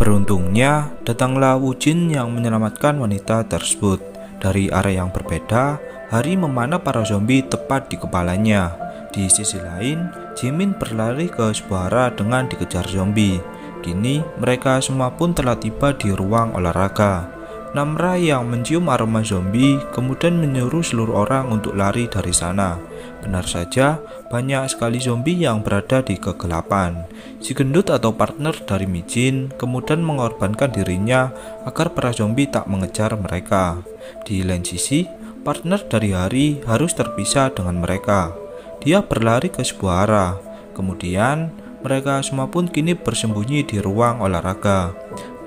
Beruntungnya, datanglah Wujin yang menyelamatkan wanita tersebut. Dari area yang berbeda, Hari memanah para zombie tepat di kepalanya. Di sisi lain, Jimin berlari ke sebuah dengan dikejar zombie. Kini, mereka semua pun telah tiba di ruang olahraga. Namra yang mencium aroma zombie kemudian menyuruh seluruh orang untuk lari dari sana. Benar saja, banyak sekali zombie yang berada di kegelapan. Si gendut atau partner dari Mijin kemudian mengorbankan dirinya agar para zombie tak mengejar mereka. Di lain sisi, partner dari Hari harus terpisah dengan mereka. Dia berlari ke sebuah arah. Kemudian, mereka semua pun kini bersembunyi di ruang olahraga.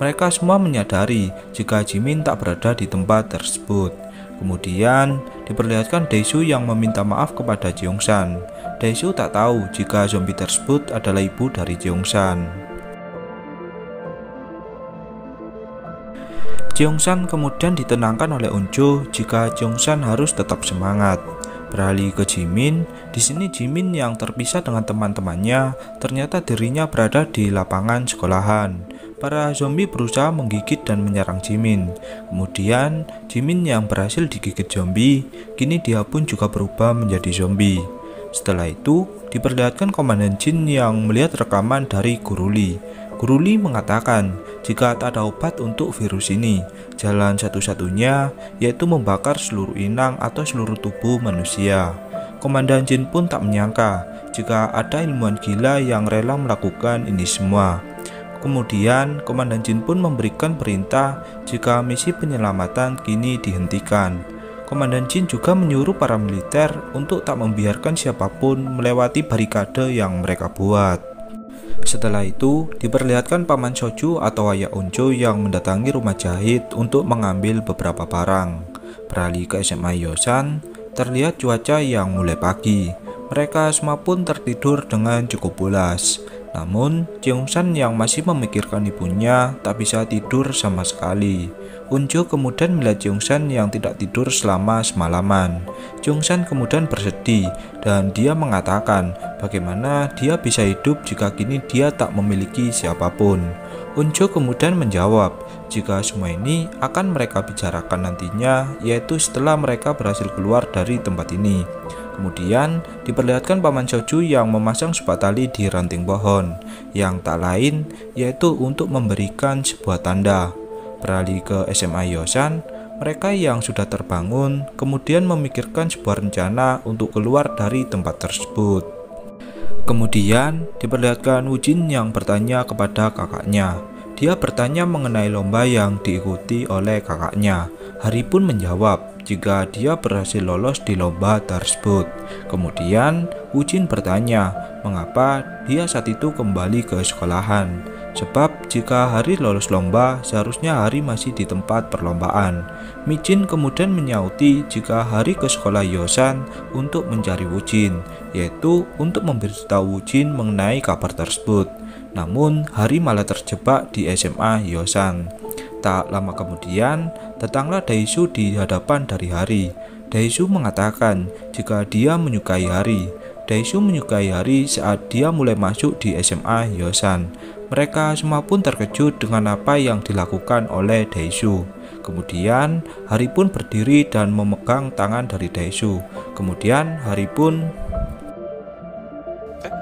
Mereka semua menyadari jika Jimin tak berada di tempat tersebut. Kemudian diperlihatkan Daesu yang meminta maaf kepada Jeongsan. Daesu tak tahu jika zombie tersebut adalah ibu dari Jeongsan. Jeongsan kemudian ditenangkan oleh Unjo jika Jeongsan harus tetap semangat. Beralih ke Jimin, di sini Jimin yang terpisah dengan teman-temannya, ternyata dirinya berada di lapangan sekolahan. Para zombie berusaha menggigit dan menyerang Jimin. Kemudian, Jimin yang berhasil digigit zombie, kini dia pun juga berubah menjadi zombie. Setelah itu, diperlihatkan Komandan Jin yang melihat rekaman dari Guruli. Guruli mengatakan jika tak ada obat untuk virus ini, jalan satu-satunya yaitu membakar seluruh inang atau seluruh tubuh manusia. Komandan Jin pun tak menyangka jika ada ilmuwan gila yang rela melakukan ini semua. Kemudian, Komandan Jin pun memberikan perintah jika misi penyelamatan kini dihentikan. Komandan Jin juga menyuruh para militer untuk tak membiarkan siapa pun melewati barikade yang mereka buat. Setelah itu, diperlihatkan Paman Soju atau Ayah Unjo yang mendatangi rumah jahit untuk mengambil beberapa barang. Beralih ke SMA Yosan, terlihat cuaca yang mulai pagi. Mereka semua pun tertidur dengan cukup pulas. Namun, Jeongsan yang masih memikirkan ibunya tak bisa tidur sama sekali. Unjo kemudian melihat Jeongsan yang tidak tidur selama semalaman. Jeongsan kemudian bersedih dan dia mengatakan bagaimana dia bisa hidup jika kini dia tak memiliki siapa pun. Unjo kemudian menjawab jika semua ini akan mereka bicarakan nantinya yaitu setelah mereka berhasil keluar dari tempat ini. Kemudian diperlihatkan Paman Soju yang memasang sebuah tali di ranting pohon, yang tak lain yaitu untuk memberikan sebuah tanda. Beralih ke SMA Yosan, mereka yang sudah terbangun kemudian memikirkan sebuah rencana untuk keluar dari tempat tersebut. Kemudian diperlihatkan Wujin yang bertanya kepada kakaknya. Dia bertanya mengenai lomba yang diikuti oleh kakaknya. Hari pun menjawab jika dia berhasil lolos di lomba tersebut. Kemudian, Ujin bertanya mengapa dia saat itu kembali ke sekolahan. Sebab jika Hari lolos lomba, seharusnya Hari masih di tempat perlombaan. Mijin kemudian menyauti jika Hari ke sekolah Yosan untuk mencari Wujin, yaitu untuk memberitahu Wujin mengenai kabar tersebut. Namun, Hari malah terjebak di SMA Yosan. Tak lama kemudian, datanglah Daisu di hadapan dari Hari. Daisu mengatakan jika dia menyukai Hari. Daisu menyukai Hari saat dia mulai masuk di SMA Yosan. Mereka semua pun terkejut dengan apa yang dilakukan oleh Daishu. Kemudian Hari pun berdiri dan memegang tangan dari Daishu. Kemudian Hari pun eh,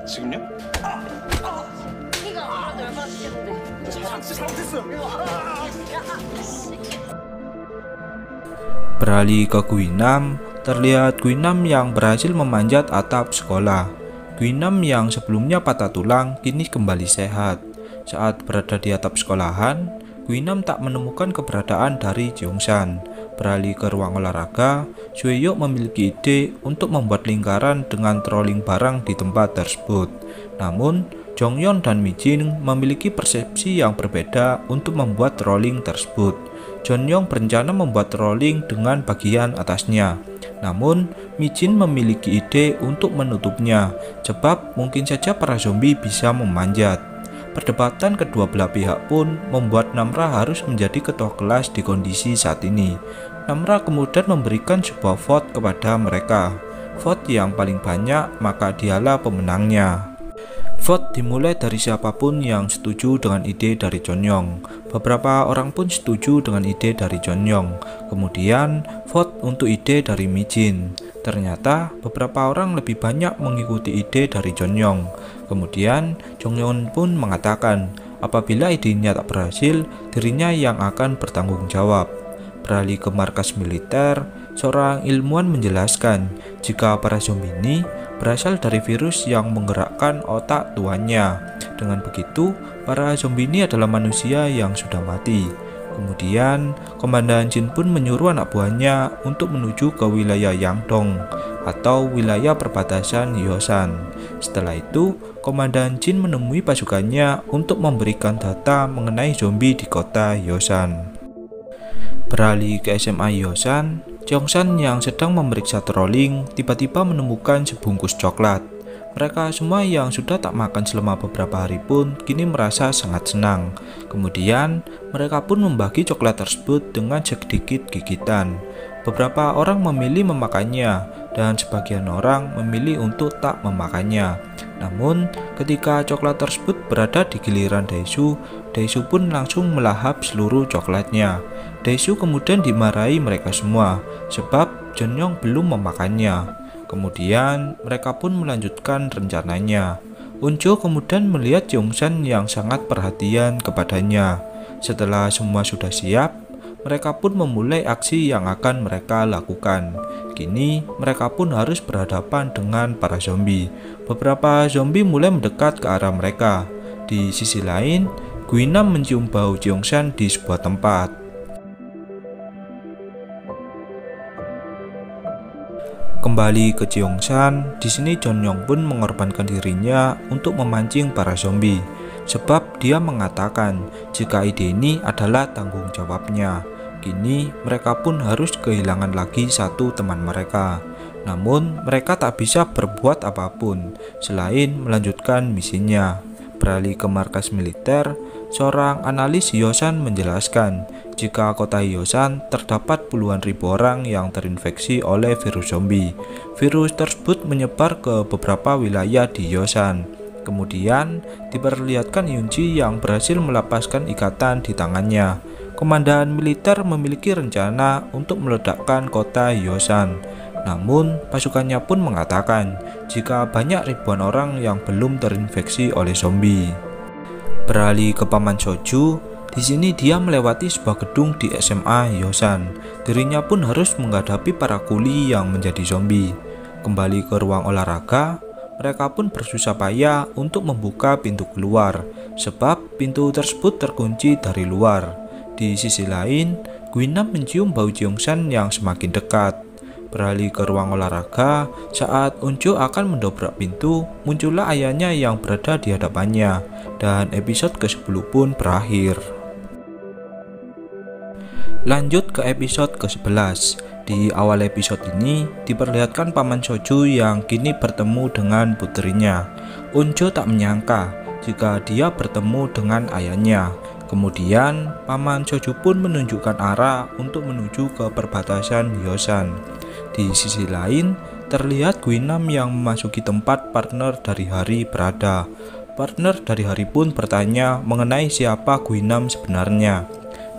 Beralih ke Guinam, terlihat Guinam yang berhasil memanjat atap sekolah. Guinam yang sebelumnya patah tulang kini kembali sehat. Saat berada di atap sekolahan, Guinam tak menemukan keberadaan dari Jongsan. Beralih ke ruang olahraga, Sueyok memiliki ide untuk membuat lingkaran dengan trolling barang di tempat tersebut. Namun, Jongyeon dan Mijin memiliki persepsi yang berbeda untuk membuat trolling tersebut. Jonyong berencana membuat rolling dengan bagian atasnya. Namun, Mijin memiliki ide untuk menutupnya, sebab mungkin saja para zombie bisa memanjat. Perdebatan kedua belah pihak pun membuat Namra harus menjadi ketua kelas di kondisi saat ini. Namra kemudian memberikan sebuah vote kepada mereka. Vote yang paling banyak, maka dialah pemenangnya. Vote dimulai dari siapa pun yang setuju dengan ide dari Jonyong. Beberapa orang pun setuju dengan ide dari Jonyong. Kemudian vote untuk ide dari Mijin. Ternyata beberapa orang lebih banyak mengikuti ide dari Jonyong. Kemudian Jonyong pun mengatakan apabila idenya tak berhasil, dirinya yang akan bertanggung jawab. Beralih ke markas militer, seorang ilmuwan menjelaskan jika para zombie ini berasal dari virus yang menggerakkan otak tuannya. Dengan begitu, para zombie ini adalah manusia yang sudah mati. Kemudian, Komandan Jin pun menyuruh anak buahnya untuk menuju ke wilayah Yangdong atau wilayah perbatasan Yosan. Setelah itu, Komandan Jin menemui pasukannya untuk memberikan data mengenai zombie di kota Yosan. Beralih ke SMA Yosan, Jongsan yang sedang memeriksa trolling tiba-tiba menemukan sebungkus coklat. Mereka semua yang sudah tak makan selama beberapa hari pun kini merasa sangat senang. Kemudian, mereka pun membagi coklat tersebut dengan sedikit gigitan. Beberapa orang memilih memakannya, dan sebagian orang memilih untuk tak memakannya. Namun, ketika coklat tersebut berada di giliran Daesu, Daesu pun langsung melahap seluruh coklatnya. Daesu kemudian dimarahi mereka semua, sebab Jeonyong belum memakannya. Kemudian, mereka pun melanjutkan rencananya. Unjo kemudian melihat Jongsan yang sangat perhatian kepadanya. Setelah semua sudah siap, mereka pun memulai aksi yang akan mereka lakukan. Kini, mereka pun harus berhadapan dengan para zombie. Beberapa zombie mulai mendekat ke arah mereka. Di sisi lain, Guinam mencium bau Jongsan di sebuah tempat. Kembali ke Jeongsan, di sini John Yong pun mengorbankan dirinya untuk memancing para zombie, sebab dia mengatakan jika ide ini adalah tanggung jawabnya. Kini mereka pun harus kehilangan lagi satu teman mereka. Namun mereka tak bisa berbuat apa pun selain melanjutkan misinya. Beralih ke markas militer, seorang analis Yosan menjelaskan jika kota Yosan terdapat puluhan ribu orang yang terinfeksi oleh virus zombie. Virus tersebut menyebar ke beberapa wilayah di Yosan. Kemudian diperlihatkan Yunji yang berhasil melepaskan ikatan di tangannya. Komandan militer memiliki rencana untuk meledakkan kota Yosan. Namun, pasukannya pun mengatakan jika banyak ribuan orang yang belum terinfeksi oleh zombie. Beralih ke Paman Soju, di sini dia melewati sebuah gedung di SMA Yosan. Dirinya pun harus menghadapi para kuli yang menjadi zombie. Kembali ke ruang olahraga, mereka pun bersusah payah untuk membuka pintu keluar, sebab pintu tersebut terkunci dari luar. Di sisi lain, Guinam mencium bau Jongsan yang semakin dekat. Beralih ke ruang olahraga, saat Unjo akan mendobrak pintu, muncullah ayahnya yang berada di hadapannya, dan episode ke-10 pun berakhir. Lanjut ke episode ke-11. Di awal episode ini, diperlihatkan Paman Soju yang kini bertemu dengan putrinya. Unjo tak menyangka jika dia bertemu dengan ayahnya. Kemudian, Paman Soju pun menunjukkan arah untuk menuju ke perbatasan Yosan. Di sisi lain, terlihat Guinam yang memasuki tempat partner dari hari berada. partner dari Hari pun bertanya mengenai siapa Guinam sebenarnya.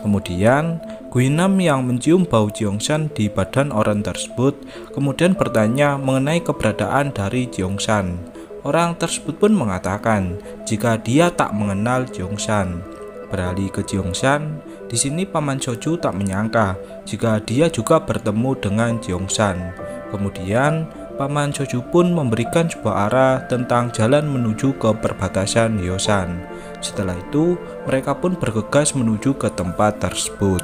Kemudian, Guinam yang mencium bau Jiongsan di badan orang tersebut kemudian bertanya mengenai keberadaan dari Jiongsan. Orang tersebut pun mengatakan jika dia tak mengenal Jiongsan. Beralih ke Jiongsan, di sini Paman Soju tak menyangka jika dia juga bertemu dengan Jiongsan. Kemudian, Paman Soju pun memberikan sebuah arah tentang jalan menuju ke perbatasan Yosan. Setelah itu, mereka pun bergegas menuju ke tempat tersebut.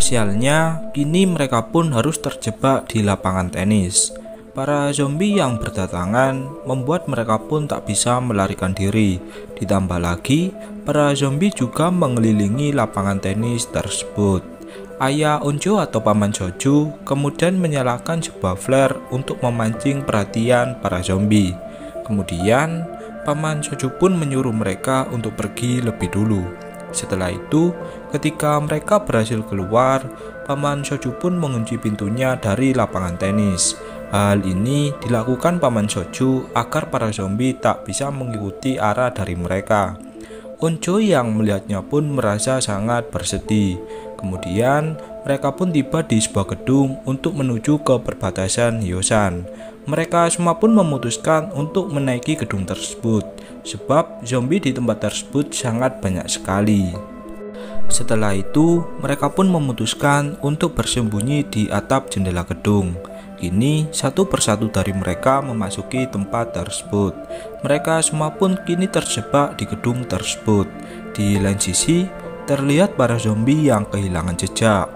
Sialnya, kini mereka pun harus terjebak di lapangan tenis. Para zombie yang berdatangan membuat mereka pun tak bisa melarikan diri. Ditambah lagi, para zombie juga mengelilingi lapangan tenis tersebut. Ayah Onjo atau Paman Soju kemudian menyalakan sebuah flare untuk memancing perhatian para zombie. Kemudian, Paman Soju pun menyuruh mereka untuk pergi lebih dulu. Setelah itu, ketika mereka berhasil keluar, Paman Soju pun mengunci pintunya dari lapangan tenis. Hal ini dilakukan Paman Soju agar para zombie tak bisa mengikuti arah dari mereka. Onjo yang melihatnya pun merasa sangat bersedih. Kemudian, mereka pun tiba di sebuah gedung untuk menuju ke perbatasan Yosan. Mereka semua pun memutuskan untuk menaiki gedung tersebut, sebab zombie di tempat tersebut sangat banyak sekali. Setelah itu, mereka pun memutuskan untuk bersembunyi di atap jendela gedung. Kini, satu persatu dari mereka memasuki tempat tersebut. Mereka semua pun kini terjebak di gedung tersebut. Di lain sisi, terlihat para zombie yang kehilangan jejak.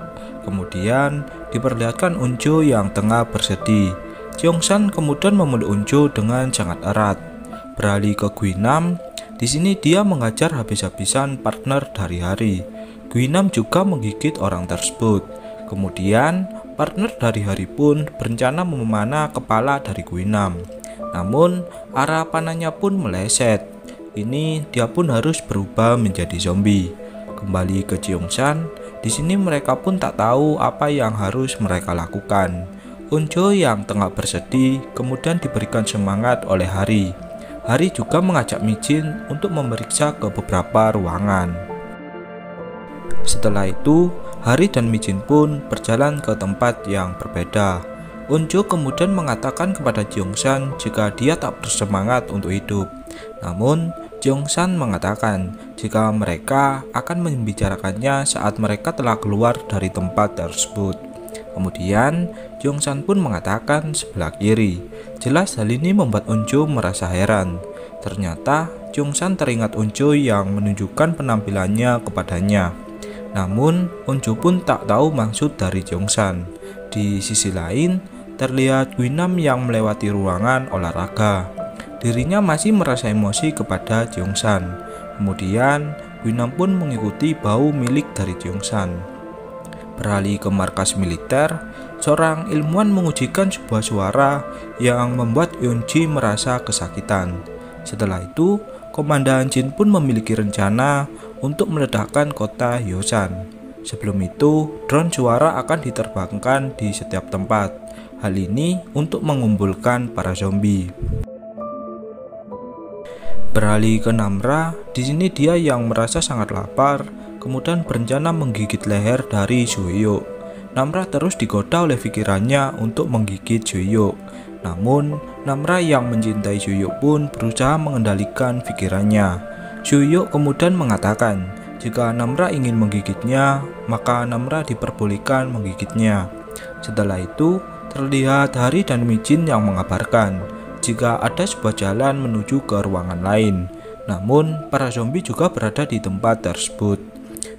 Kemudian, diperlihatkan Unjo yang tengah bersedih. Cheongsan kemudian memeluk Unjo dengan sangat erat. Beralih ke Guinam, di sini dia mengajar habis-habisan partner dari hari. Guinam juga menggigit orang tersebut. Kemudian, partner dari hari pun berencana memanah kepala dari Guinam. Namun, arah panahnya pun meleset. Ini dia pun harus berubah menjadi zombie. Kembali ke Cheongsan, di sini mereka pun tak tahu apa yang harus mereka lakukan. Unjo yang tengah bersedih kemudian diberikan semangat oleh Hari. Hari juga mengajak Mijin untuk memeriksa ke beberapa ruangan. Setelah itu, Hari dan Mijin pun berjalan ke tempat yang berbeda. Unjo kemudian mengatakan kepada Jongsan jika dia tak bersemangat untuk hidup. Namun, Jongsan mengatakan jika mereka akan membicarakannya saat mereka telah keluar dari tempat tersebut. Kemudian, Jongsan pun mengatakan sebelah kiri. Jelas hal ini membuat Unjo merasa heran. Ternyata, Jongsan teringat Unjo yang menunjukkan penampilannya kepadanya. Namun, Unjo pun tak tahu maksud dari Jongsan. Di sisi lain, terlihat Guinam yang melewati ruangan olahraga. Dirinya masih merasa emosi kepada Jongsan. Kemudian, Guinam pun mengikuti bau milik dari Jongsan. Beralih ke markas militer, seorang ilmuwan mengujikan sebuah suara yang membuat Yunji merasa kesakitan. Setelah itu, Komandan Jin pun memiliki rencana untuk meledakkan kota Yosan. Sebelum itu, drone suara akan diterbangkan di setiap tempat. Hal ini untuk mengumpulkan para zombie. Beralih ke Namra, di sini dia yang merasa sangat lapar kemudian berencana menggigit leher dari Joyo. Namra terus digoda oleh pikirannya untuk menggigit Joyo. Namun, Namra yang mencintai Joyo pun berusaha mengendalikan pikirannya. Joyo kemudian mengatakan, jika Namra ingin menggigitnya, maka Namra diperbolehkan menggigitnya. Setelah itu, terlihat Hari dan Mijin yang mengabarkan jika ada sebuah jalan menuju ke ruangan lain. Namun, para zombie juga berada di tempat tersebut.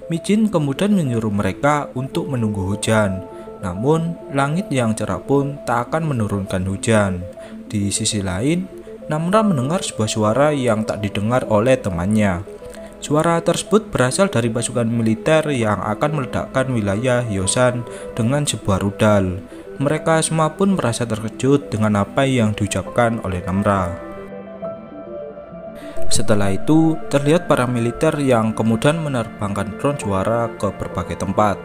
Mijin kemudian menyuruh mereka untuk menunggu hujan. Namun, langit yang cerah pun tak akan menurunkan hujan. Di sisi lain, Namra mendengar sebuah suara yang tak didengar oleh temannya. Suara tersebut berasal dari pasukan militer yang akan meledakkan wilayah Yosan dengan sebuah rudal. Mereka semua pun merasa terkejut dengan apa yang diucapkan oleh Namra. Setelah itu, terlihat para militer yang kemudian menerbangkan drone juara ke berbagai tempat.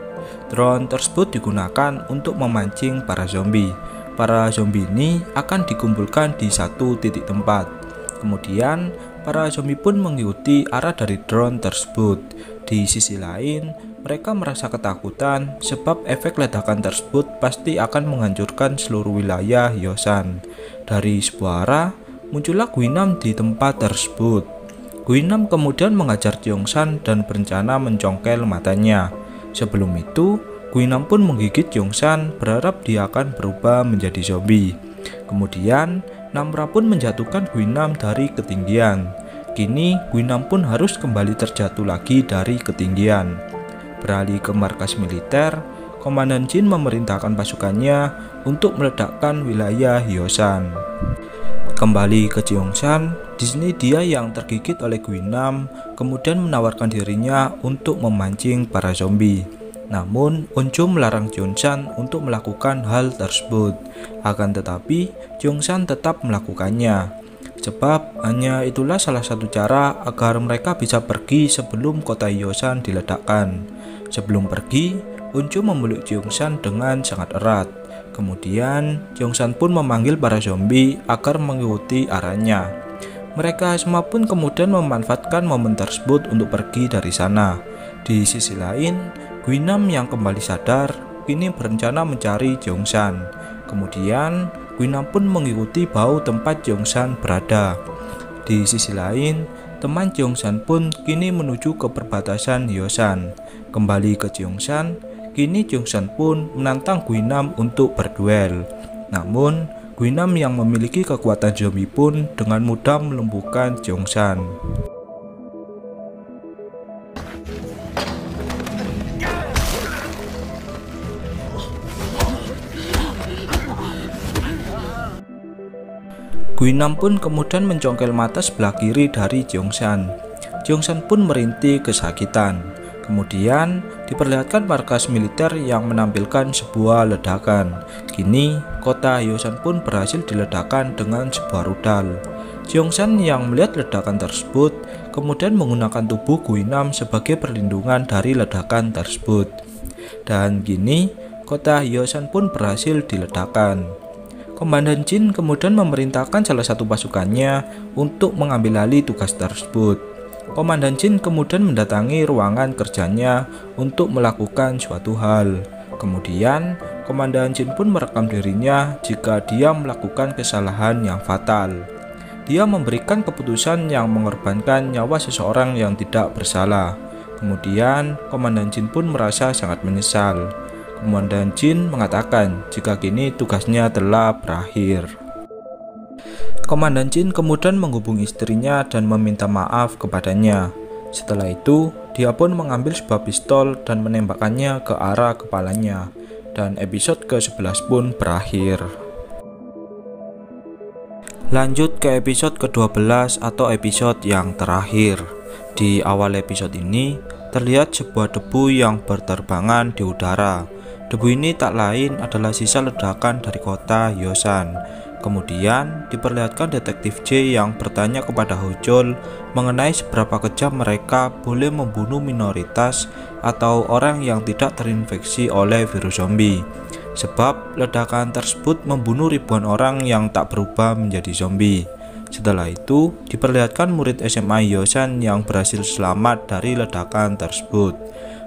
Drone tersebut digunakan untuk memancing para zombie. Para zombie ini akan dikumpulkan di satu titik tempat. Kemudian, para zombie pun mengikuti arah dari drone tersebut. Di sisi lain, mereka merasa ketakutan sebab efek ledakan tersebut pasti akan menghancurkan seluruh wilayah Yosan. Dari sebuah arah, muncullah Guinam di tempat tersebut. Guinam kemudian mengajar Jongsan dan berencana mencongkel matanya. Sebelum itu, Guinam pun menggigit Jongsan berharap dia akan berubah menjadi zombie. Kemudian, Namra pun menjatuhkan Guinam dari ketinggian. Kini, Guinam pun harus kembali terjatuh lagi dari ketinggian. Beralih ke markas militer, Komandan Jin memerintahkan pasukannya untuk meledakkan wilayah Hyosan. Kembali ke Jeongsan, di sini dia yang tergigit oleh Guinam kemudian menawarkan dirinya untuk memancing para zombie. Namun, Onjo melarang Jeongsan untuk melakukan hal tersebut. Akan tetapi, Jeongsan tetap melakukannya. Sebab hanya itulah salah satu cara agar mereka bisa pergi sebelum kota Yosan diledakkan. Sebelum pergi, Onjo memeluk Jeongsan dengan sangat erat. Kemudian, Jongsan pun memanggil para zombie agar mengikuti arahnya. Mereka semua pun kemudian memanfaatkan momen tersebut untuk pergi dari sana. Di sisi lain, Guinam yang kembali sadar kini berencana mencari Jongsan. Kemudian, Guinam pun mengikuti bau tempat Jongsan berada. Di sisi lain, teman Jongsan pun kini menuju ke perbatasan Yosan. Kembali ke Jongsan, Kini Jongsan pun menantang Guinam untuk berduel. Namun, Guinam yang memiliki kekuatan zombie pun dengan mudah melumpuhkan Jongsan. Guinam pun kemudian mencongkel mata sebelah kiri dari Jongsan. Jongsan pun merintih kesakitan. Kemudian diperlihatkan markas militer yang menampilkan sebuah ledakan. Kini, kota Yosan pun berhasil diledakkan dengan sebuah rudal. Jeongsan yang melihat ledakan tersebut kemudian menggunakan tubuh Guinam sebagai perlindungan dari ledakan tersebut. Dan kini, kota Yosan pun berhasil diledakkan. Komandan Jin kemudian memerintahkan salah satu pasukannya untuk mengambil alih tugas tersebut. Komandan Jin kemudian mendatangi ruangan kerjanya untuk melakukan suatu hal. Kemudian, Komandan Jin pun merekam dirinya jika dia melakukan kesalahan yang fatal. Dia memberikan keputusan yang mengorbankan nyawa seseorang yang tidak bersalah. Kemudian, Komandan Jin pun merasa sangat menyesal. Komandan Jin mengatakan jika kini tugasnya telah berakhir. Komandan Jin kemudian menghubungi istrinya dan meminta maaf kepadanya. Setelah itu, dia pun mengambil sebuah pistol dan menembakkannya ke arah kepalanya. Dan episode ke-11 pun berakhir. Lanjut ke episode ke-12 atau episode yang terakhir. Di awal episode ini, terlihat sebuah debu yang berterbangan di udara. Debu ini tak lain adalah sisa ledakan dari kota Yosan Kemudian diperlihatkan detektif J yang bertanya kepada Hojol mengenai seberapa kejam mereka boleh membunuh minoritas atau orang yang tidak terinfeksi oleh virus zombie. Sebab ledakan tersebut membunuh ribuan orang yang tak berubah menjadi zombie. Setelah itu, diperlihatkan murid SMA Yosan yang berhasil selamat dari ledakan tersebut.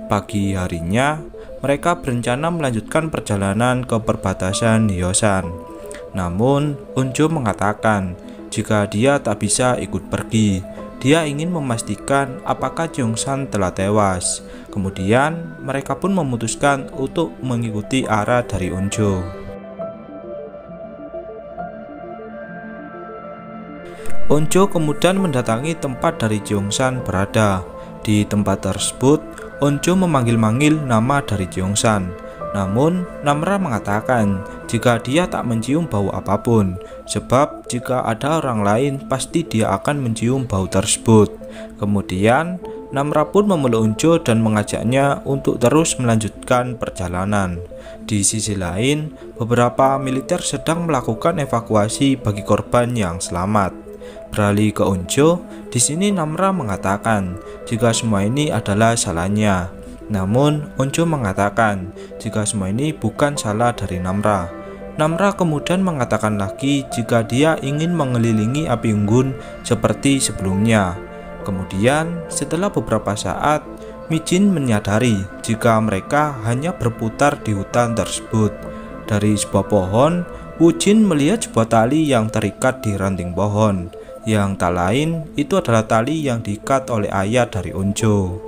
Pagi harinya, mereka berencana melanjutkan perjalanan ke perbatasan Yosan. Namun, Unjo mengatakan jika dia tak bisa ikut pergi, dia ingin memastikan apakah Jongsan telah tewas. Kemudian, mereka pun memutuskan untuk mengikuti arah dari Unjo. Onjo kemudian mendatangi tempat dari Jongsan berada. Di tempat tersebut, Onjo memanggil-manggil nama dari Jongsan. Namun, Namra mengatakan jika dia tak mencium bau apa pun, sebab jika ada orang lain pasti dia akan mencium bau tersebut. Kemudian, Namra pun memeluk Unjo dan mengajaknya untuk terus melanjutkan perjalanan. Di sisi lain, beberapa militer sedang melakukan evakuasi bagi korban yang selamat. Beralih ke Onjo, di sini Namra mengatakan jika semua ini adalah salahnya. Namun, Onjo mengatakan jika semua ini bukan salah dari Namra. Namra kemudian mengatakan lagi jika dia ingin mengelilingi api unggun seperti sebelumnya. Kemudian, setelah beberapa saat, Mijin menyadari jika mereka hanya berputar di hutan tersebut. Dari sebuah pohon, Wujin melihat sebuah tali yang terikat di ranting pohon yang tak lain itu adalah tali yang diikat oleh ayah dari Onjo.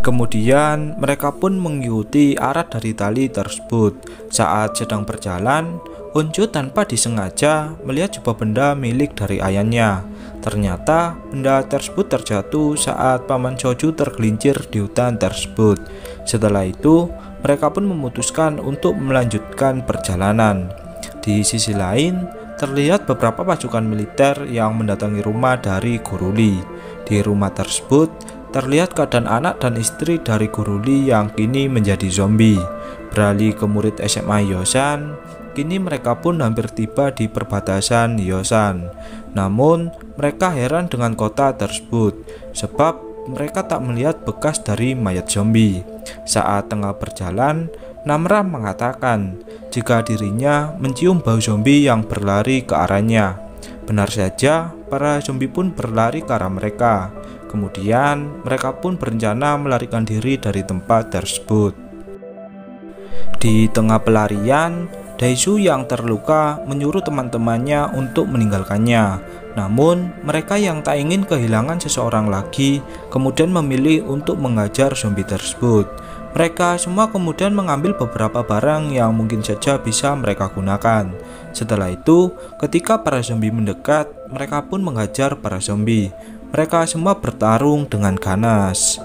Kemudian mereka pun mengikuti arah dari tali tersebut. Saat sedang berjalan, Onjo tanpa disengaja melihat sebuah benda milik dari ayahnya. Ternyata benda tersebut terjatuh saat paman Soju tergelincir di hutan tersebut. Setelah itu, mereka pun memutuskan untuk melanjutkan perjalanan. Di sisi lain, terlihat beberapa pasukan militer yang mendatangi rumah dari Guruli. Di rumah tersebut, terlihat keadaan anak dan istri dari Guruli yang kini menjadi zombie. Beralih ke murid SMA Yosan, kini mereka pun hampir tiba di perbatasan Yosan. Namun, mereka heran dengan kota tersebut, sebab mereka tak melihat bekas dari mayat zombie. Saat tengah berjalan, Namra mengatakan jika dirinya mencium bau zombie yang berlari ke arahnya. Benar saja, para zombie pun berlari ke arah mereka. Kemudian, mereka pun berencana melarikan diri dari tempat tersebut. Di tengah pelarian, Daisu yang terluka menyuruh teman-temannya untuk meninggalkannya. Namun, mereka yang tak ingin kehilangan seseorang lagi kemudian memilih untuk mengajar zombie tersebut. Mereka semua kemudian mengambil beberapa barang yang mungkin saja bisa mereka gunakan. Setelah itu, ketika para zombie mendekat, mereka pun menghajar para zombie. Mereka semua bertarung dengan ganas.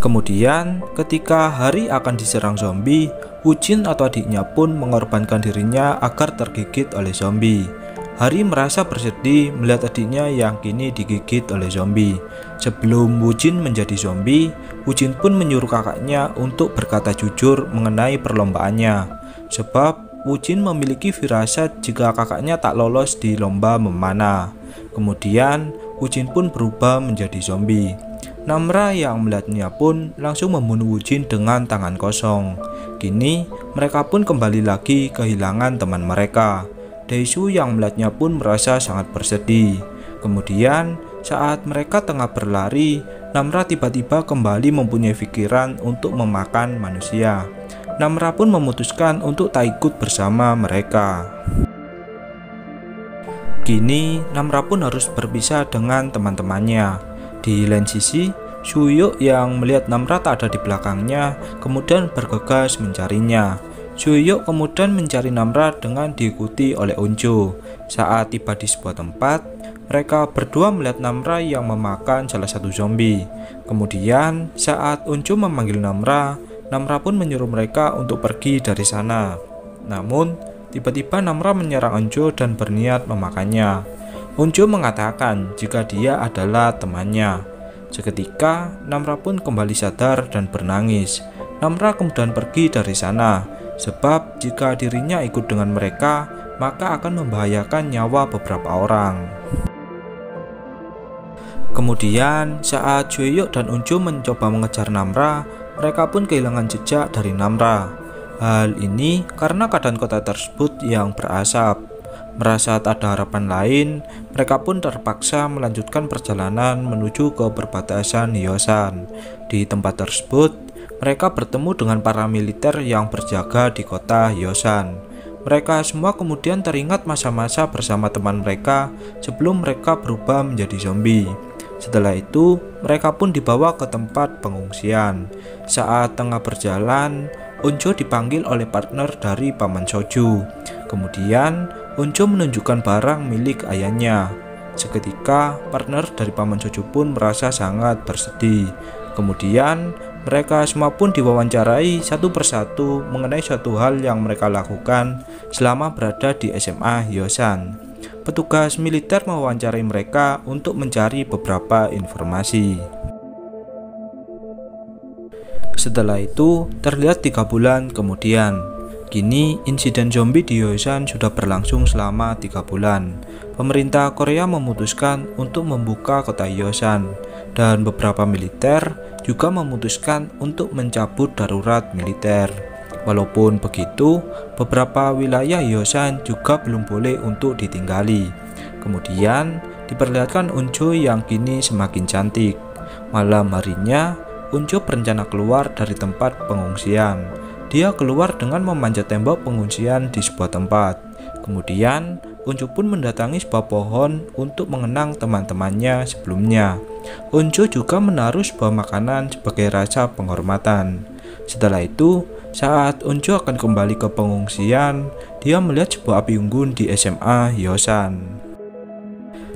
Kemudian, ketika Hari akan diserang zombie, Wujin atau adiknya pun mengorbankan dirinya agar tergigit oleh zombie. Hari merasa bersedih melihat adiknya yang kini digigit oleh zombie. Sebelum Wujin menjadi zombie, Wujin pun menyuruh kakaknya untuk berkata jujur mengenai perlombaannya. Sebab Wujin memiliki firasat jika kakaknya tak lolos di lomba memanah. Kemudian, Wujin pun berubah menjadi zombie. Namra yang melihatnya pun langsung membunuh Wujin dengan tangan kosong. Kini mereka pun kembali lagi kehilangan teman mereka. Daisu yang melihatnya pun merasa sangat bersedih. Kemudian saat mereka tengah berlari, Namra tiba-tiba kembali mempunyai pikiran untuk memakan manusia. Namra pun memutuskan untuk tak ikut bersama mereka. Kini Namra pun harus berpisah dengan teman-temannya. Di lain sisi, Suyuk yang melihat Namra tak ada di belakangnya kemudian bergegas mencarinya. Suyuk kemudian mencari Namra dengan diikuti oleh Onjo. Saat tiba di sebuah tempat, mereka berdua melihat Namra yang memakan salah satu zombie. Kemudian, saat Onjo memanggil Namra, Namra pun menyuruh mereka untuk pergi dari sana. Namun, tiba-tiba Namra menyerang Onjo dan berniat memakannya. Unjo mengatakan jika dia adalah temannya. Seketika, Namra pun kembali sadar dan bernangis. Namra kemudian pergi dari sana, sebab jika dirinya ikut dengan mereka, maka akan membahayakan nyawa beberapa orang. Kemudian, saat Jueyuk dan Unjo mencoba mengejar Namra, mereka pun kehilangan jejak dari Namra. Hal ini karena keadaan kota tersebut yang berasap. Merasa tak ada harapan lain, mereka pun terpaksa melanjutkan perjalanan menuju ke perbatasan Hyosan. Di tempat tersebut, mereka bertemu dengan para militer yang berjaga di kota Hyosan. Mereka semua kemudian teringat masa-masa bersama teman mereka sebelum mereka berubah menjadi zombie. Setelah itu, mereka pun dibawa ke tempat pengungsian. Saat tengah berjalan, Unjo dipanggil oleh partner dari Paman Soju. Kemudian, Unjo menunjukkan barang milik ayahnya. Seketika, partner dari Paman Soju pun merasa sangat bersedih. Kemudian, mereka semua pun diwawancarai satu persatu mengenai suatu hal yang mereka lakukan selama berada di SMA Hyosan. Petugas militer mewawancarai mereka untuk mencari beberapa informasi. Setelah itu, terlihat tiga bulan kemudian, Kini, insiden zombie di Yosan sudah berlangsung selama tiga bulan. Pemerintah Korea memutuskan untuk membuka kota Yosan, dan beberapa militer juga memutuskan untuk mencabut darurat militer. Walaupun begitu, beberapa wilayah Yosan juga belum boleh untuk ditinggali. Kemudian, diperlihatkan Unjo yang kini semakin cantik. Malam harinya, Unjo berencana keluar dari tempat pengungsian. Dia keluar dengan memanjat tembok pengungsian di sebuah tempat. Kemudian, Uncu pun mendatangi sebuah pohon untuk mengenang teman-temannya sebelumnya. Uncu juga menaruh sebuah makanan sebagai rasa penghormatan. Setelah itu, saat Uncu akan kembali ke pengungsian, dia melihat sebuah api unggun di SMA Yosan.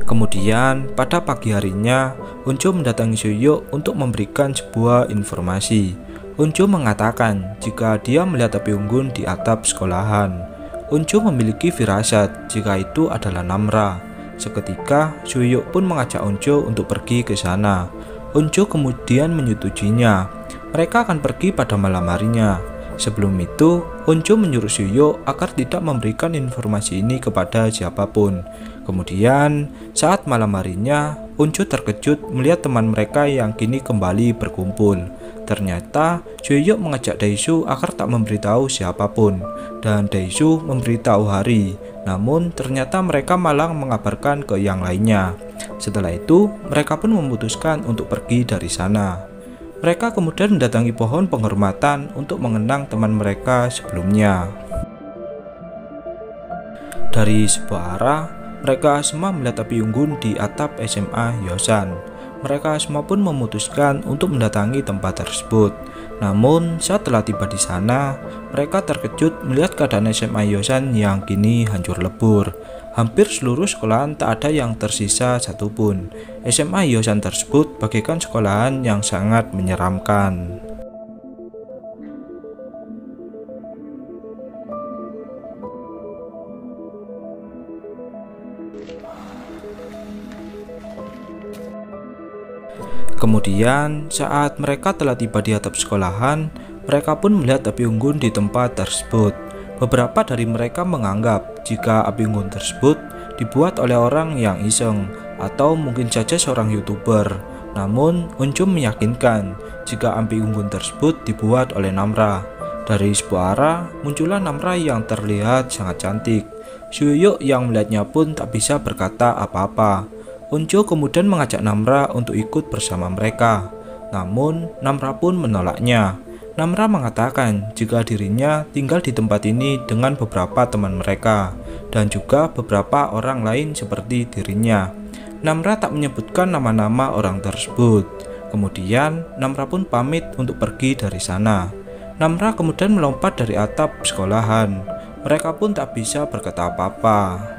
Kemudian, pada pagi harinya, Uncu mendatangi Suyuk untuk memberikan sebuah informasi. Uncu mengatakan jika dia melihat api unggun di atap sekolahan. Uncu memiliki firasat jika itu adalah Namra. Seketika, Suyuk pun mengajak Uncu untuk pergi ke sana. Uncu kemudian menyetujuinya. Mereka akan pergi pada malam harinya. Sebelum itu, Uncu menyuruh Suyuk agar tidak memberikan informasi ini kepada siapa pun. Kemudian, saat malam harinya, Uncu terkejut melihat teman mereka yang kini kembali berkumpul. Ternyata Joyok mengajak Daisu agar tak memberitahu siapa pun dan Daisu memberitahu Hari. Namun ternyata mereka malah mengabarkan ke yang lainnya. Setelah itu, mereka pun memutuskan untuk pergi dari sana. Mereka kemudian mendatangi pohon penghormatan untuk mengenang teman mereka sebelumnya. Dari sebuah arah, mereka semua melihat api unggun di atap SMA Yosan mereka semua pun memutuskan untuk mendatangi tempat tersebut. Namun, saat telah tiba di sana, mereka terkejut melihat keadaan SMA Yosan yang kini hancur lebur. Hampir seluruh sekolahan tak ada yang tersisa satupun. SMA Yosan tersebut bagaikan sekolahan yang sangat menyeramkan. Kemudian, saat mereka telah tiba di atap sekolahan, mereka pun melihat api unggun di tempat tersebut. Beberapa dari mereka menganggap jika api unggun tersebut dibuat oleh orang yang iseng atau mungkin saja seorang youtuber. Namun, Uncum meyakinkan jika api unggun tersebut dibuat oleh Namra. Dari sebuah arah, muncullah Namra yang terlihat sangat cantik. Suyuk yang melihatnya pun tak bisa berkata apa-apa. Unco kemudian mengajak Namra untuk ikut bersama mereka. Namun, Namra pun menolaknya. Namra mengatakan jika dirinya tinggal di tempat ini dengan beberapa teman mereka dan juga beberapa orang lain seperti dirinya. Namra tak menyebutkan nama-nama orang tersebut. Kemudian, Namra pun pamit untuk pergi dari sana. Namra kemudian melompat dari atap sekolahan. Mereka pun tak bisa berkata apa-apa.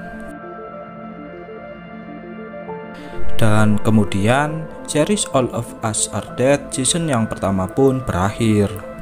Dan kemudian series All of Us Are Dead season yang pertama pun berakhir.